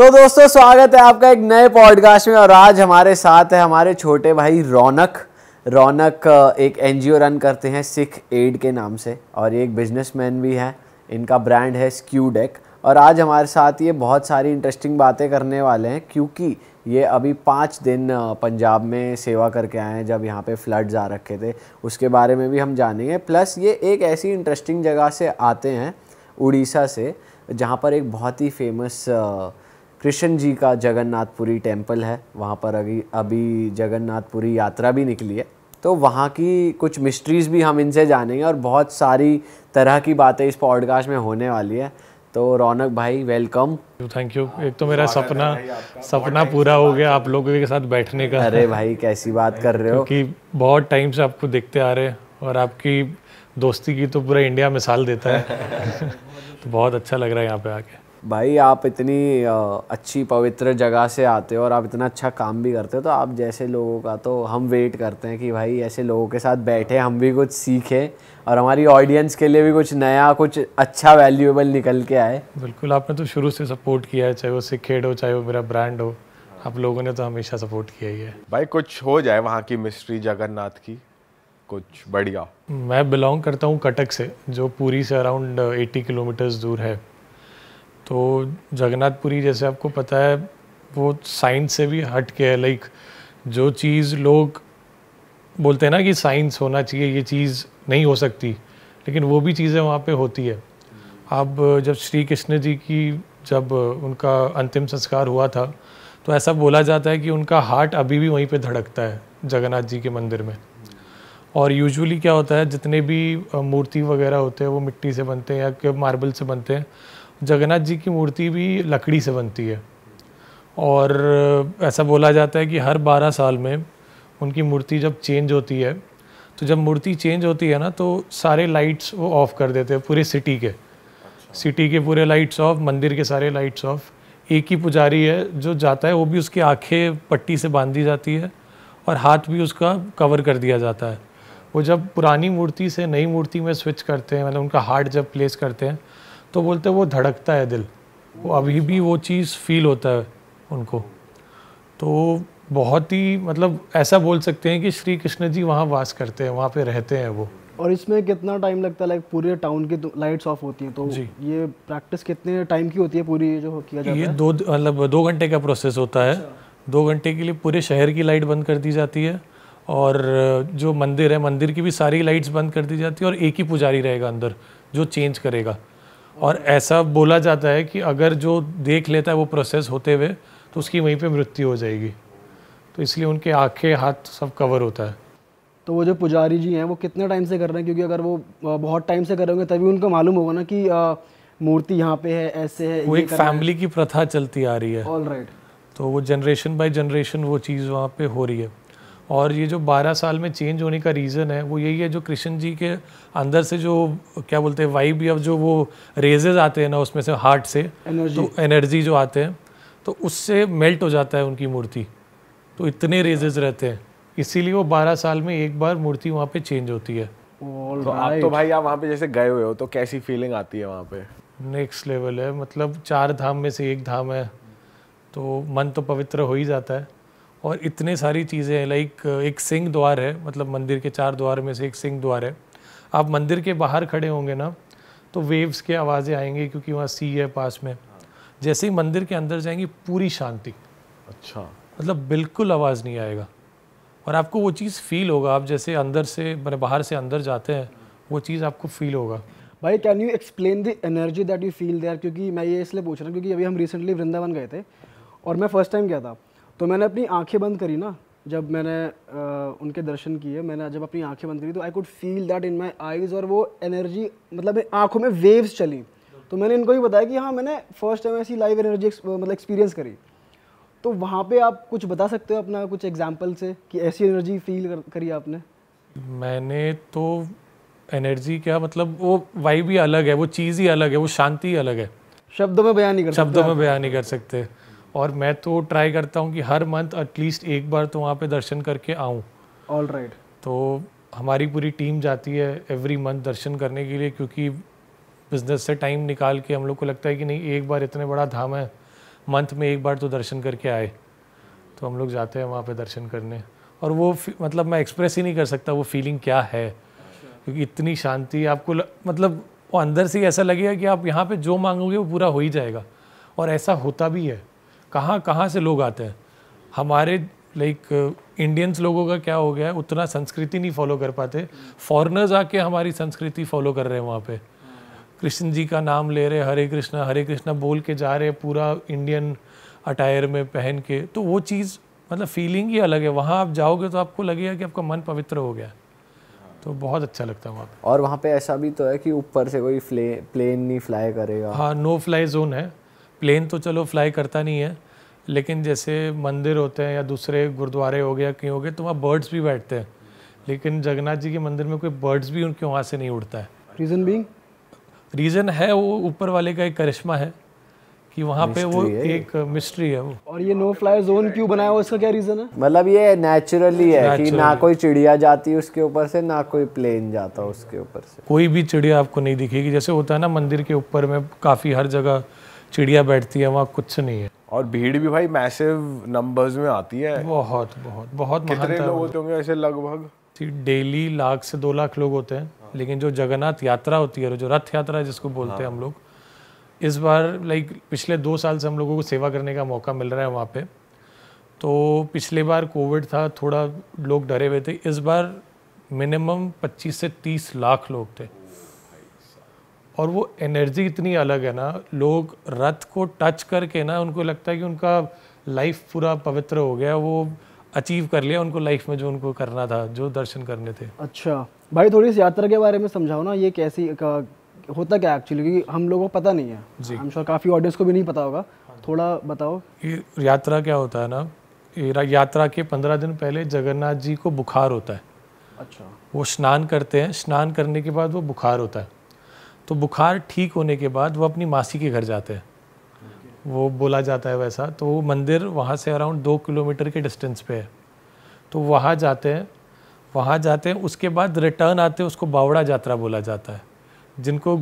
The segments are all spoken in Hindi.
तो दोस्तों, स्वागत है आपका एक नए पॉडकास्ट में और आज हमारे साथ है हमारे छोटे भाई रौनक। रौनक एक एनजीओ रन करते हैं सिख एड के नाम से और ये एक बिजनेसमैन भी हैं। इनका ब्रांड है स्क्यूडेक और आज हमारे साथ ये बहुत सारी इंटरेस्टिंग बातें करने वाले हैं क्योंकि ये अभी पाँच दिन पंजाब में सेवा करके आए हैं जब यहाँ पे फ्लड्स आ रखे थे। उसके बारे में भी हम जानेंगे। प्लस ये एक ऐसी इंटरेस्टिंग जगह से आते हैं उड़ीसा से, जहाँ पर एक बहुत ही फ़ेमस कृष्ण जी का जगन्नाथपुरी टेंपल है। वहाँ पर अभी अभी जगन्नाथपुरी यात्रा भी निकली है। तो वहाँ की कुछ मिस्ट्रीज़ भी हम इनसे जानेंगे और बहुत सारी तरह की बातें इस पॉडकास्ट में होने वाली है। तो रौनक भाई वेलकम थैंक यू एक तो मेरा सपना सपना पूरा हो गया आप लोगों के साथ बैठने का। अरे भाई कैसी बात कर रहे हो? कि बहुत टाइम से आपको देखते आ रहे हैं और आपकी दोस्ती की तो पूरा इंडिया मिसाल देता है। तो बहुत अच्छा लग रहा है यहाँ पे आके। भाई आप इतनी अच्छी पवित्र जगह से आते हो और आप इतना अच्छा काम भी करते हो तो आप जैसे लोगों का तो हम वेट करते हैं कि भाई ऐसे लोगों के साथ बैठे हम भी कुछ सीखें और हमारी ऑडियंस के लिए भी कुछ नया कुछ अच्छा वैल्यूएबल निकल के आए। बिल्कुल आपने तो शुरू से सपोर्ट किया है चाहे वो सिखेड हो चाहे वो मेरा ब्रांड हो आप लोगों ने तो हमेशा सपोर्ट किया ही है। भाई कुछ हो जाए वहाँ की मिस्ट्री जगन्नाथ की कुछ बढ़िया। मैं बिलोंग करता हूँ कटक से जो पूरी से अराउंड एटी किलोमीटर्स दूर है। तो जगन्नाथपुरी, जैसे आपको पता है, वो साइंस से भी हट के है लाइक जो चीज़ लोग बोलते हैं ना कि साइंस होना चाहिए, ये चीज़ नहीं हो सकती, लेकिन वो भी चीज़ें वहाँ पे होती है। अब जब श्री कृष्ण जी की, जब उनका अंतिम संस्कार हुआ था तो ऐसा बोला जाता है कि उनका हार्ट अभी भी वहीं पे धड़कता है, जगन्नाथ जी के मंदिर में। और यूजुअली क्या होता है, जितने भी मूर्ति वगैरह होते हैं, वो मिट्टी से बनते हैं या मार्बल से बनते हैं जगन्नाथ जी की मूर्ति भी लकड़ी से बनती है। और ऐसा बोला जाता है कि हर बारह साल में उनकी मूर्ति जब चेंज होती है तो जब मूर्ति चेंज होती है ना तो सारे लाइट्स वो ऑफ़ कर देते हैं पूरे सिटी के। अच्छा। सिटी के पूरे लाइट्स ऑफ़ मंदिर के सारे लाइट्स ऑफ़ एक ही पुजारी है जो जाता है, वो भी उसकी आँखें पट्टी से बाँध दी जाती है और हाथ भी उसका कवर कर दिया जाता है। वो जब पुरानी मूर्ति से नई मूर्ति में स्विच करते हैं मतलब उनका हार्ट जब प्लेस करते हैं तो बोलते वो धड़कता है दिल। वो अभी भी वो चीज़ फील होता है उनको। तो बहुत ही मतलब ऐसा बोल सकते हैं कि श्री कृष्ण जी वहाँ वास करते हैं वहाँ पे रहते हैं वो। और इसमें कितना टाइम लगता है? लाइक पूरे टाउन की लाइट्स ऑफ़ होती हैं तो जी। ये प्रैक्टिस कितने टाइम की होती है पूरी जो किया जाता ये है? दो मतलब दो घंटे का प्रोसेस होता है। अच्छा। दो घंटे के लिए पूरे शहर की लाइट बंद कर दी जाती है और जो मंदिर है मंदिर की भी सारी लाइट्स बंद कर दी जाती है और एक ही पुजारी रहेगा अंदर जो चेंज करेगा। और ऐसा बोला जाता है कि अगर जो देख लेता है वो प्रोसेस होते हुए तो उसकी वहीं पे मृत्यु हो जाएगी। तो इसलिए उनके आँखें हाथ सब कवर होता है। तो वो जो पुजारी जी हैं वो कितने टाइम से कर रहे हैं? क्योंकि अगर वो बहुत टाइम से कर रहे होंगे तभी उनको मालूम होगा ना कि मूर्ति यहाँ पे है ऐसे है वो एक फैमिली की प्रथा चलती आ रही है। ऑल राइट तो वो जनरेशन बाय जनरेशन वो चीज़ वहाँ पे हो रही है। और ये जो 12 साल में चेंज होने का रीज़न है वो यही है जो कृष्ण जी के अंदर से जो क्या बोलते हैं वाइब या जो वो रेजेज आते हैं ना उसमें से हार्ट से तो एनर्जी जो आते हैं तो उससे मेल्ट हो जाता है उनकी मूर्ति। तो इतने रेजेज रहते हैं। इसीलिए वो 12 साल में एक बार मूर्ति वहाँ पे चेंज होती है। तो आप तो भाई आप वहाँ पे जैसे गए हुए हो तो कैसी फीलिंग आती है वहाँ पे? नेक्स्ट लेवल है। मतलब चार धाम में से एक धाम है तो मन तो पवित्र हो ही जाता है। और इतने सारी चीज़ें हैं लाइक एक सिंह द्वार है मतलब मंदिर के चार द्वार में से एक सिंह द्वार है। आप मंदिर के बाहर खड़े होंगे ना तो वेव्स के आवाज़ें आएँगी क्योंकि वहाँ सी है पास में। जैसे ही मंदिर के अंदर जाएँगी पूरी शांति। अच्छा। मतलब बिल्कुल आवाज़ नहीं आएगा। और आपको वो चीज़ फील होगा आप जैसे अंदर से मैंने बाहर से अंदर जाते हैं वो चीज़ आपको फील होगा। भाई can you explain the energy that you feel there क्योंकि मैं ये इसलिए पूछ रहा हूँ क्योंकि अभी हम रिसेंटली वृंदावन गए थे और मैं फ़र्स्ट टाइम गया था। तो मैंने अपनी आँखें बंद करी ना जब मैंने आ, उनके दर्शन किए मैंने जब अपनी आँखें बंद करी तो I could feel that in my eyes और वो एनर्जी मतलब आँखों में वेव्स चली। तो मैंने इनको भी बताया कि हाँ मैंने फ़र्स्ट टाइम ऐसी लाइव एनर्जी मतलब एक्सपीरियंस करी। तो वहाँ पे आप कुछ बता सकते हो अपना कुछ एग्ज़ाम्पल से कि ऐसी एनर्जी फील कर, करी आपने? मैंने तो एनर्जी क्या मतलब वो वाइब ही अलग है वो चीज़ ही अलग है वो शांति ही अलग है। शब्दों में बयान नहीं कर शब्दों में बयान नहीं कर सकते। और मैं तो ट्राई करता हूँ कि हर मंथ एटलीस्ट एक बार तो वहाँ पे दर्शन करके आऊँ। ऑल राइट तो हमारी पूरी टीम जाती है एवरी मंथ दर्शन करने के लिए क्योंकि बिज़नेस से टाइम निकाल के हम लोग को लगता है कि नहीं एक बार इतने बड़ा धाम है मंथ में एक बार तो दर्शन करके आए। तो हम लोग जाते हैं वहाँ पे दर्शन करने। और वो मतलब मैं एक्सप्रेस ही नहीं कर सकता वो फीलिंग क्या है। क्योंकि इतनी शांति आपको ल, मतलब वो अंदर से ही ऐसा लगेगा कि आप यहाँ पे जो मांगोगे वो पूरा हो ही जाएगा। और ऐसा होता भी है। कहाँ कहाँ से लोग आते हैं? हमारे लाइक इंडियंस लोगों का क्या हो गया है? उतना संस्कृति नहीं फॉलो कर पाते। फॉरेनर्स आके हमारी संस्कृति फॉलो कर रहे हैं वहाँ पे। कृष्ण जी का नाम ले रहे हरे कृष्णा हरे कृष्णा बोल के जा रहे हैं पूरा इंडियन अटायर में पहन के। तो वो चीज़ मतलब फीलिंग ही अलग है। वहाँ आप जाओगे तो आपको लगेगा कि आपका मन पवित्र हो गया। तो बहुत अच्छा लगता है वहाँ और वहाँ पे ऐसा भी तो है कि ऊपर से कोई प्लेन नहीं फ्लाई करेगा। हाँ नो फ्लाई जोन है। प्लेन तो चलो फ्लाई करता नहीं है लेकिन जैसे मंदिर होते हैं या दूसरे गुरुद्वारे हो गया कहीं हो गए तो वहाँ बर्ड्स भी बैठते हैं। लेकिन जगन्नाथ जी के मंदिर में कोई बर्ड्स भी उनके वहाँ से नहीं उड़ता है। रीज़न बीइंग रीज़न है वो ऊपर वाले का एक करिश्मा है कि वहाँ पे वो। एक मिस्ट्री है वो। और ये नो फ्लाई जोन क्यों बनाया हुआ इसका क्या रीज़न है? मतलब ये नेचुरली है कि ना कोई चिड़िया जाती है उसके ऊपर से ना कोई प्लेन जाता उसके ऊपर से। कोई भी चिड़िया आपको नहीं दिखेगी। जैसे होता है ना मंदिर के ऊपर में काफ़ी हर जगह चिड़िया बैठती है वहाँ कुछ नहीं है। और भीड़ भी भाई मैसिव नंबर्स में आती है। बहुत बहुत बहुत कितने लोग होते होंगे ऐसे लगभग? डेली लाख से दो लाख लोग होते हैं हाँ। लेकिन जो जगन्नाथ यात्रा होती है जो रथ यात्रा जिसको बोलते हैं हम लोग इस बार लाइक पिछले दो साल से हम लोगों को सेवा करने का मौका मिल रहा है वहाँ पे। तो पिछले बार कोविड था थोड़ा लोग डरे हुए थे। इस बार मिनिमम 25 से 30 लाख लोग थे। और वो एनर्जी इतनी अलग है ना लोग रथ को टच करके ना उनको लगता है कि उनका लाइफ पूरा पवित्र हो गया वो अचीव कर लिया उनको लाइफ में जो उनको करना था जो दर्शन करने थे। अच्छा। भाई थोड़ी इस यात्रा के बारे में समझाओ ना ये कैसी का, होता क्या एक्चुअली क्योंकि हम लोगों को पता नहीं है। जी। हम श्योर काफ़ी ऑडियंस को भी नहीं पता होगा। थोड़ा बताओ। ये यात्रा क्या होता है ना ये यात्रा के पंद्रह दिन पहले जगन्नाथ जी को बुखार होता है। अच्छा। वो स्नान करते हैं स्नान करने के बाद वो बुखार होता है। तो बुखार ठीक होने के बाद वो अपनी मासी के घर जाते हैं। वो बोला जाता है वैसा तो वो मंदिर वहाँ से अराउंड दो किलोमीटर के डिस्टेंस पे है। तो वहाँ जाते हैं वहाँ जाते हैं उसके बाद रिटर्न आते हैं उसको बावड़ा यात्रा बोला जाता है। जिनको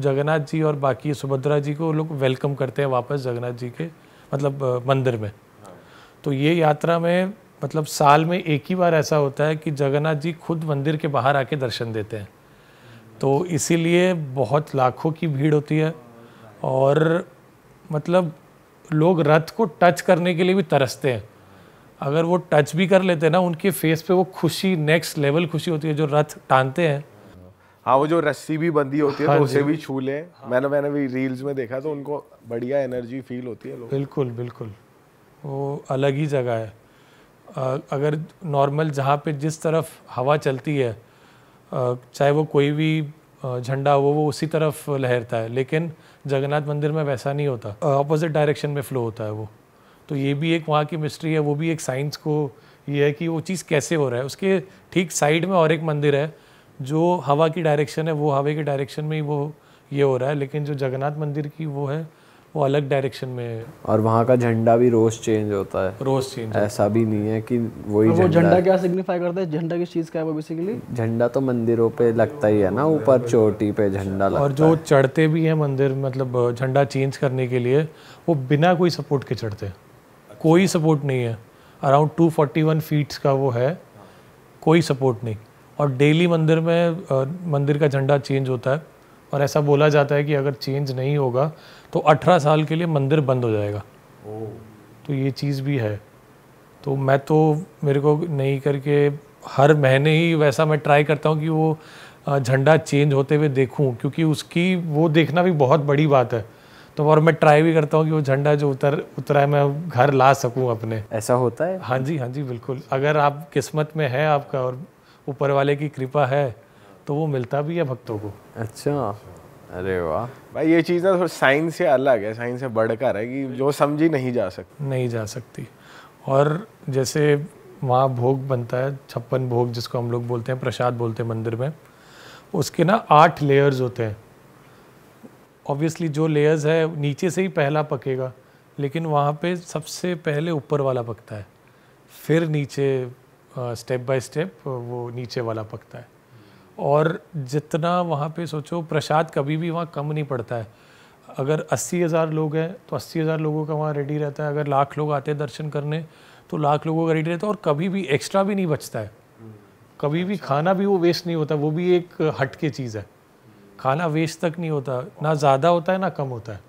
जगन्नाथ जी और बाकी सुभद्रा जी को लोग वेलकम करते हैं वापस जगन्नाथ जी के मतलब मंदिर में। तो ये यात्रा में मतलब साल में एक ही बार ऐसा होता है कि जगन्नाथ जी खुद मंदिर के बाहर आके दर्शन देते हैं। तो इसीलिए बहुत लाखों की भीड़ होती है और मतलब लोग रथ को टच करने के लिए भी तरसते हैं। अगर वो टच भी कर लेते हैं ना उनके फेस पे वो खुशी नेक्स्ट लेवल खुशी होती है जो रथ टानते हैं। हाँ वो जो रस्सी भी बंदी होती है हाँ तो उसे भी छू ले। मैंने मैंने भी रील्स में देखा तो उनको बढ़िया एनर्जी फील होती है बिल्कुल बिल्कुल। वो अलग ही जगह है। अगर नॉर्मल जहाँ पे जिस तरफ़ हवा चलती है चाहे वो कोई भी झंडा हो, वो उसी तरफ़ लहरता है। लेकिन जगन्नाथ मंदिर में वैसा नहीं होता। ऑपोजिट डायरेक्शन में फ्लो होता है वो। तो ये भी एक वहाँ की मिस्ट्री है, वो भी एक साइंस को ये है कि वो चीज़ कैसे हो रहा है। उसके ठीक साइड में और एक मंदिर है, जो हवा की डायरेक्शन है, वो हवा की डायरेक्शन में ही वो ये हो रहा है। लेकिन जो जगन्नाथ मंदिर की वो है वो अलग डायरेक्शन में है और वहाँ का झंडा भी रोज चेंज होता है। रोज चेंज ऐसा भी नहीं है कि वही वो झंडा क्या सिग्निफाई करता है? झंडा किस चीज़ का है वो बेसिकली झंडा तो मंदिरों पे लगता ही है ना ऊपर चोटी पे झंडा लगता और जो चढ़ते भी हैं मंदिर मतलब झंडा चेंज करने के लिए वो बिना कोई सपोर्ट के चढ़ते कोई सपोर्ट नहीं है। अराउंड 241 फीट्स का वो है। कोई सपोर्ट नहीं। और डेली मंदिर में मंदिर का झंडा चेंज होता है। और ऐसा बोला जाता है कि अगर चेंज नहीं होगा तो 18 साल के लिए मंदिर बंद हो जाएगा। तो ये चीज़ भी है। तो मैं तो मेरे को नहीं करके हर महीने ही वैसा मैं ट्राई करता हूँ कि वो झंडा चेंज होते हुए देखूँ क्योंकि उसकी वो देखना भी बहुत बड़ी बात है। तो और मैं ट्राई भी करता हूँ कि वो झंडा जो उतर उतरा है मैं घर ला सकूँ अपने। ऐसा होता है? हाँ जी हाँ जी बिल्कुल। अगर आप किस्मत में है आपका और ऊपर वाले की कृपा है तो वो मिलता भी है भक्तों को। अच्छा। अरे वाह। भाई ये चीज़ ना थोड़ा साइंस से अलग है साइंस से बढ़कर है कि जो समझी नहीं जा सकती नहीं जा सकती। और जैसे वहाँ भोग बनता है छप्पन भोग जिसको हम लोग बोलते हैं प्रसाद बोलते हैं मंदिर में उसके ना आठ लेयर्स होते हैं। ऑब्वियसली जो लेयर्स है नीचे से ही पहला पकेगा लेकिन वहाँ पे सबसे पहले ऊपर वाला पकता है। फिर नीचे स्टेप बाय स्टेप वो नीचे वाला पकता है। और जितना वहाँ पे सोचो प्रसाद कभी भी वहाँ कम नहीं पड़ता है। अगर अस्सी हज़ार लोग हैं तो अस्सी हज़ार लोगों का वहाँ रेडी रहता है। अगर लाख लोग आते हैं दर्शन करने तो लाख लोगों का रेडी रहता है और कभी भी एक्स्ट्रा भी नहीं बचता है। कभी भी खाना भी वो वेस्ट नहीं होता वो भी एक हट के चीज़ है। खाना वेस्ट तक नहीं होता ना ज़्यादा होता है ना कम होता है।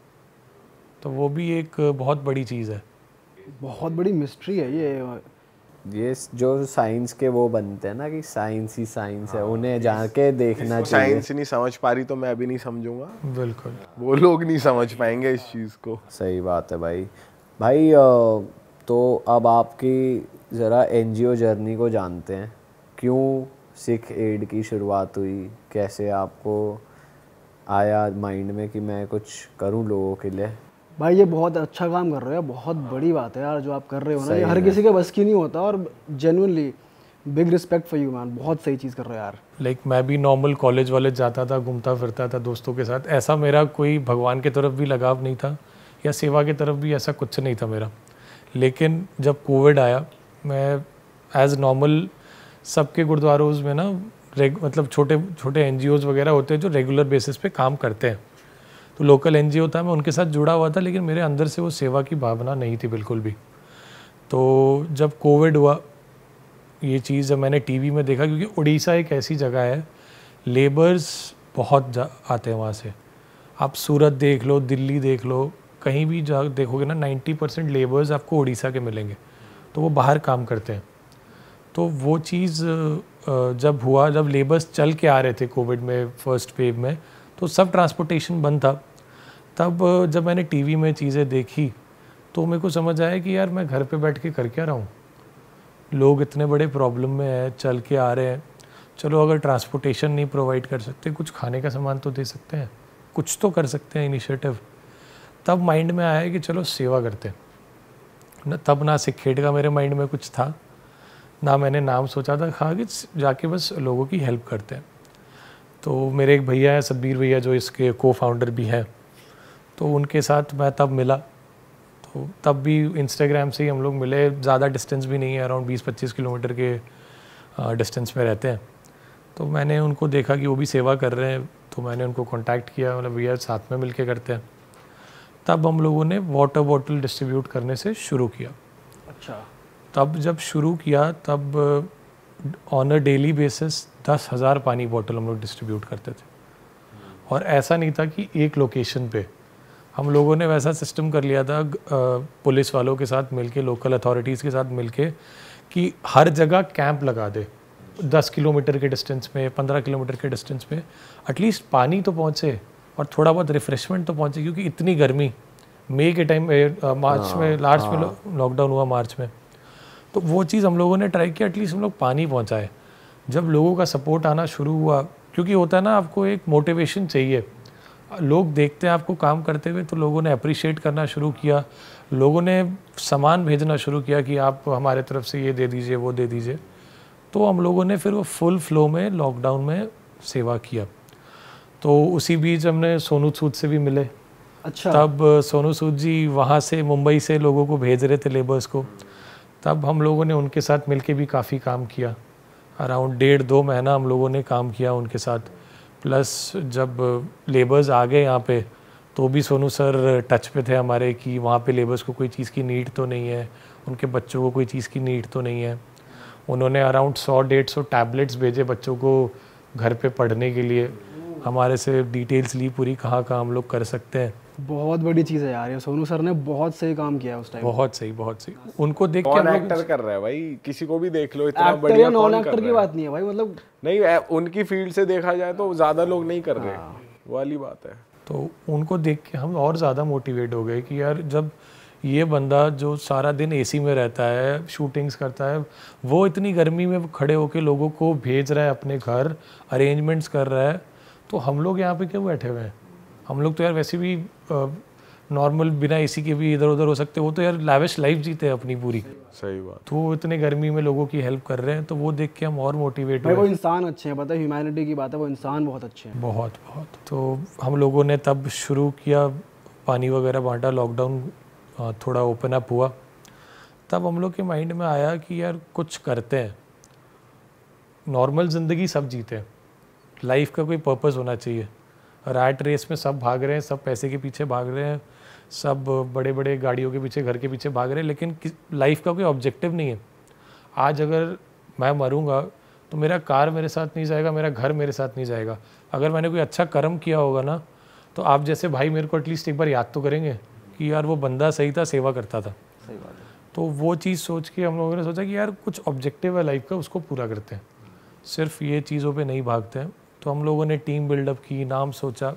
तो वो भी एक बहुत बड़ी चीज़ है। बहुत बड़ी मिस्ट्री है ये। ये जो साइंस के वो बनते हैं ना कि साइंस ही साइंस है उन्हें जाके देखना चाहिए। साइंस नहीं समझ पा रही तो मैं अभी नहीं समझूँगा। बिल्कुल। वो लोग नहीं समझ पाएँगे इस चीज़ को। सही बात है भाई। भाई तो अब आपकी ज़रा एनजीओ जर्नी को जानते हैं। क्यों सिख एड की शुरुआत हुई? कैसे आपको आया माइंड में कि मैं कुछ करूँ लोगों के लिए? भाई ये बहुत अच्छा काम कर रहे हो बहुत बड़ी बात है यार जो आप कर रहे हो ना। ये हर किसी के बस की नहीं होता और genuinely big respect for you man बहुत सही चीज़ कर रहे हो यार। लाइक like, मैं भी नॉर्मल कॉलेज वाले जाता था घूमता फिरता था दोस्तों के साथ। ऐसा मेरा कोई भगवान की तरफ़ भी लगाव नहीं था या सेवा की तरफ़ भी ऐसा कुछ नहीं था मेरा। लेकिन जब कोविड आया मैं एज नॉर्मल सबके गुरुद्वारों में ना मतलब छोटे छोटे एन वगैरह होते हैं जो रेगुलर बेसिस पे काम करते हैं। तो लोकल एन था, मैं उनके साथ जुड़ा हुआ था, लेकिन मेरे अंदर से वो सेवा की भावना नहीं थी बिल्कुल भी। तो जब कोविड हुआ, ये चीज़ जब मैंने टीवी में देखा, क्योंकि उड़ीसा एक ऐसी जगह है लेबर्स बहुत आते हैं वहाँ से। आप सूरत देख लो, दिल्ली देख लो, कहीं भी जा, देखोगे ना 90 परसेंट लेबर्स आपको उड़ीसा के मिलेंगे। तो वो बाहर काम करते हैं। तो वो चीज़ जब हुआ, जब लेबर्स चल के आ रहे थे कोविड में फ़र्स्ट वेव में तो सब ट्रांसपोर्टेशन बंद था। तब जब मैंने टीवी में चीज़ें देखी तो मेरे को समझ आया कि यार मैं घर पे बैठ के कर क्या रहा हूँ। लोग इतने बड़े प्रॉब्लम में हैं, चल के आ रहे हैं। चलो, अगर ट्रांसपोर्टेशन नहीं प्रोवाइड कर सकते, कुछ खाने का सामान तो दे सकते हैं। कुछ तो कर सकते हैं इनिशिएटिव तब माइंड में आया कि चलो सेवा करते हैं। न, तब ना सिखेट का मेरे माइंड में कुछ था। ना मैंने नाम सोचा था, खा कि जाके बस लोगों की हेल्प करते हैं। तो मेरे एक भैया है सब्बीर भैया जो इसके को फाउंडर भी हैं। तो उनके साथ मैं तब मिला। तो तब भी इंस्टाग्राम से ही हम लोग मिले। ज़्यादा डिस्टेंस भी नहीं है अराउंड 20-25 किलोमीटर के डिस्टेंस में रहते हैं। तो मैंने उनको देखा कि वो भी सेवा कर रहे हैं। तो मैंने उनको कांटेक्ट किया मतलब भैया साथ में मिलके करते हैं। तब हम लोगों ने वाटर बॉटल डिस्ट्रीब्यूट करने से शुरू किया। अच्छा। तब जब शुरू किया तब ऑन अ डेली बेसिस दस हज़ार पानी बॉटल हम लोग डिस्ट्रीब्यूट करते थे। और ऐसा नहीं था कि एक लोकेशन पे। हम लोगों ने वैसा सिस्टम कर लिया था पुलिस वालों के साथ मिलके लोकल अथॉरिटीज़ के साथ मिलके कि हर जगह कैंप लगा दे। दस किलोमीटर के डिस्टेंस में पंद्रह किलोमीटर के डिस्टेंस में एटलीस्ट पानी तो पहुँचे और थोड़ा बहुत रिफ्रेशमेंट तो पहुँचे क्योंकि इतनी गर्मी मई के टाइम मार्च में लार्च में लॉकडाउन हुआ मार्च में। तो वो चीज़ हम लोगों ने ट्राई किया एटलीस्ट हम लोग पानी पहुँचाए। जब लोगों का सपोर्ट आना शुरू हुआ क्योंकि होता है ना आपको एक मोटिवेशन चाहिए। लोग देखते हैं आपको काम करते हुए तो लोगों ने अप्रिशिएट करना शुरू किया। लोगों ने सामान भेजना शुरू किया कि आप हमारे तरफ़ से ये दे दीजिए वो दे दीजिए। तो हम लोगों ने फिर वो फुल फ्लो में लॉकडाउन में सेवा किया। तो उसी बीच हमने सोनू सूद से भी मिले। अच्छा। तब सोनू सूद जी वहाँ से मुंबई से लोगों को भेज रहे थे लेबर्स को। तब हम लोगों ने उनके साथ मिलके भी काफ़ी काम किया। अराउंड डेढ़ दो महीना हम लोगों ने काम किया उनके साथ। प्लस जब लेबर्स आ गए यहाँ पे तो भी सोनू सर टच पे थे हमारे कि वहाँ पे लेबर्स को कोई चीज़ की नीड तो नहीं है। उनके बच्चों को कोई चीज़ की नीड तो नहीं है। उन्होंने अराउंड सौ, डेढ़ सौ टैबलेट्स भेजे बच्चों को घर पे पढ़ने के लिए। हमारे से डिटेल्स ली पूरी कहाँ कहाँ हम लोग कर सकते हैं। बहुत बड़ी चीज़ है यार ये सोनू सर ने बहुत सही काम किया उस टाइम बहुत सही बहुत सही। उनको देख के एक्टर कर रहा है भाई? किसी को भी देख लो इतना बढ़िया नॉन एक्टर की बात नहीं है भाई मतलब नहीं उनकी फ़ील्ड से देखा जाए तो ज़्यादा लोग नहीं कर रहे। हाँ। वाली बात है। तो उनको देख के हम और ज़्यादा मोटिवेट हो गए कि यार जब ये बंदा जो सारा दिन एसी में रहता है शूटिंग्स करता है वो इतनी गर्मी में खड़े होके लोगों को भेज रहा है अपने घर अरेंजमेंट्स कर रहा है तो हम लोग यहाँ पे क्यों बैठे हुए हैं? हम लोग तो यार वैसे भी नॉर्मल बिना एसी के भी इधर उधर हो सकते वो तो यार लाविश लाइफ जीते हैं अपनी पूरी। सही बात। तो इतने गर्मी में लोगों की हेल्प कर रहे हैं तो वो देख के हम और मोटिवेट हुए वो इंसान अच्छे हैं पता है ह्यूमैनिटी की बात है वो इंसान बहुत अच्छे हैं। बहुत बहुत। तो हम लोगों ने तब शुरू किया पानी वगैरह बांटा लॉकडाउन थोड़ा ओपन अप हुआ। तब हम लोग के माइंड में आया कि यार कुछ करते हैं। नॉर्मल ज़िंदगी सब जीते हैं। लाइफ का कोई पर्पस होना चाहिए। रैट रेस में सब भाग रहे हैं सब पैसे के पीछे भाग रहे हैं सब बड़े बड़े गाड़ियों के पीछे घर के पीछे भाग रहे हैं लेकिन लाइफ का कोई ऑब्जेक्टिव नहीं है। आज अगर मैं मरूँगा तो मेरा कार मेरे साथ नहीं जाएगा मेरा घर मेरे साथ नहीं जाएगा। अगर मैंने कोई अच्छा कर्म किया होगा ना तो आप जैसे भाई मेरे को एटलीस्ट एक बार याद तो करेंगे कि यार वो बंदा सही था सेवा करता था। सही बात है। तो वो चीज़ सोच के हम लोगों ने सोचा कि यार कुछ ऑब्जेक्टिव है लाइफ का उसको पूरा करते हैं। सिर्फ़ ये चीज़ों पे नहीं भागते हैं। तो हम लोगों ने टीम बिल्डअप की, नाम सोचा।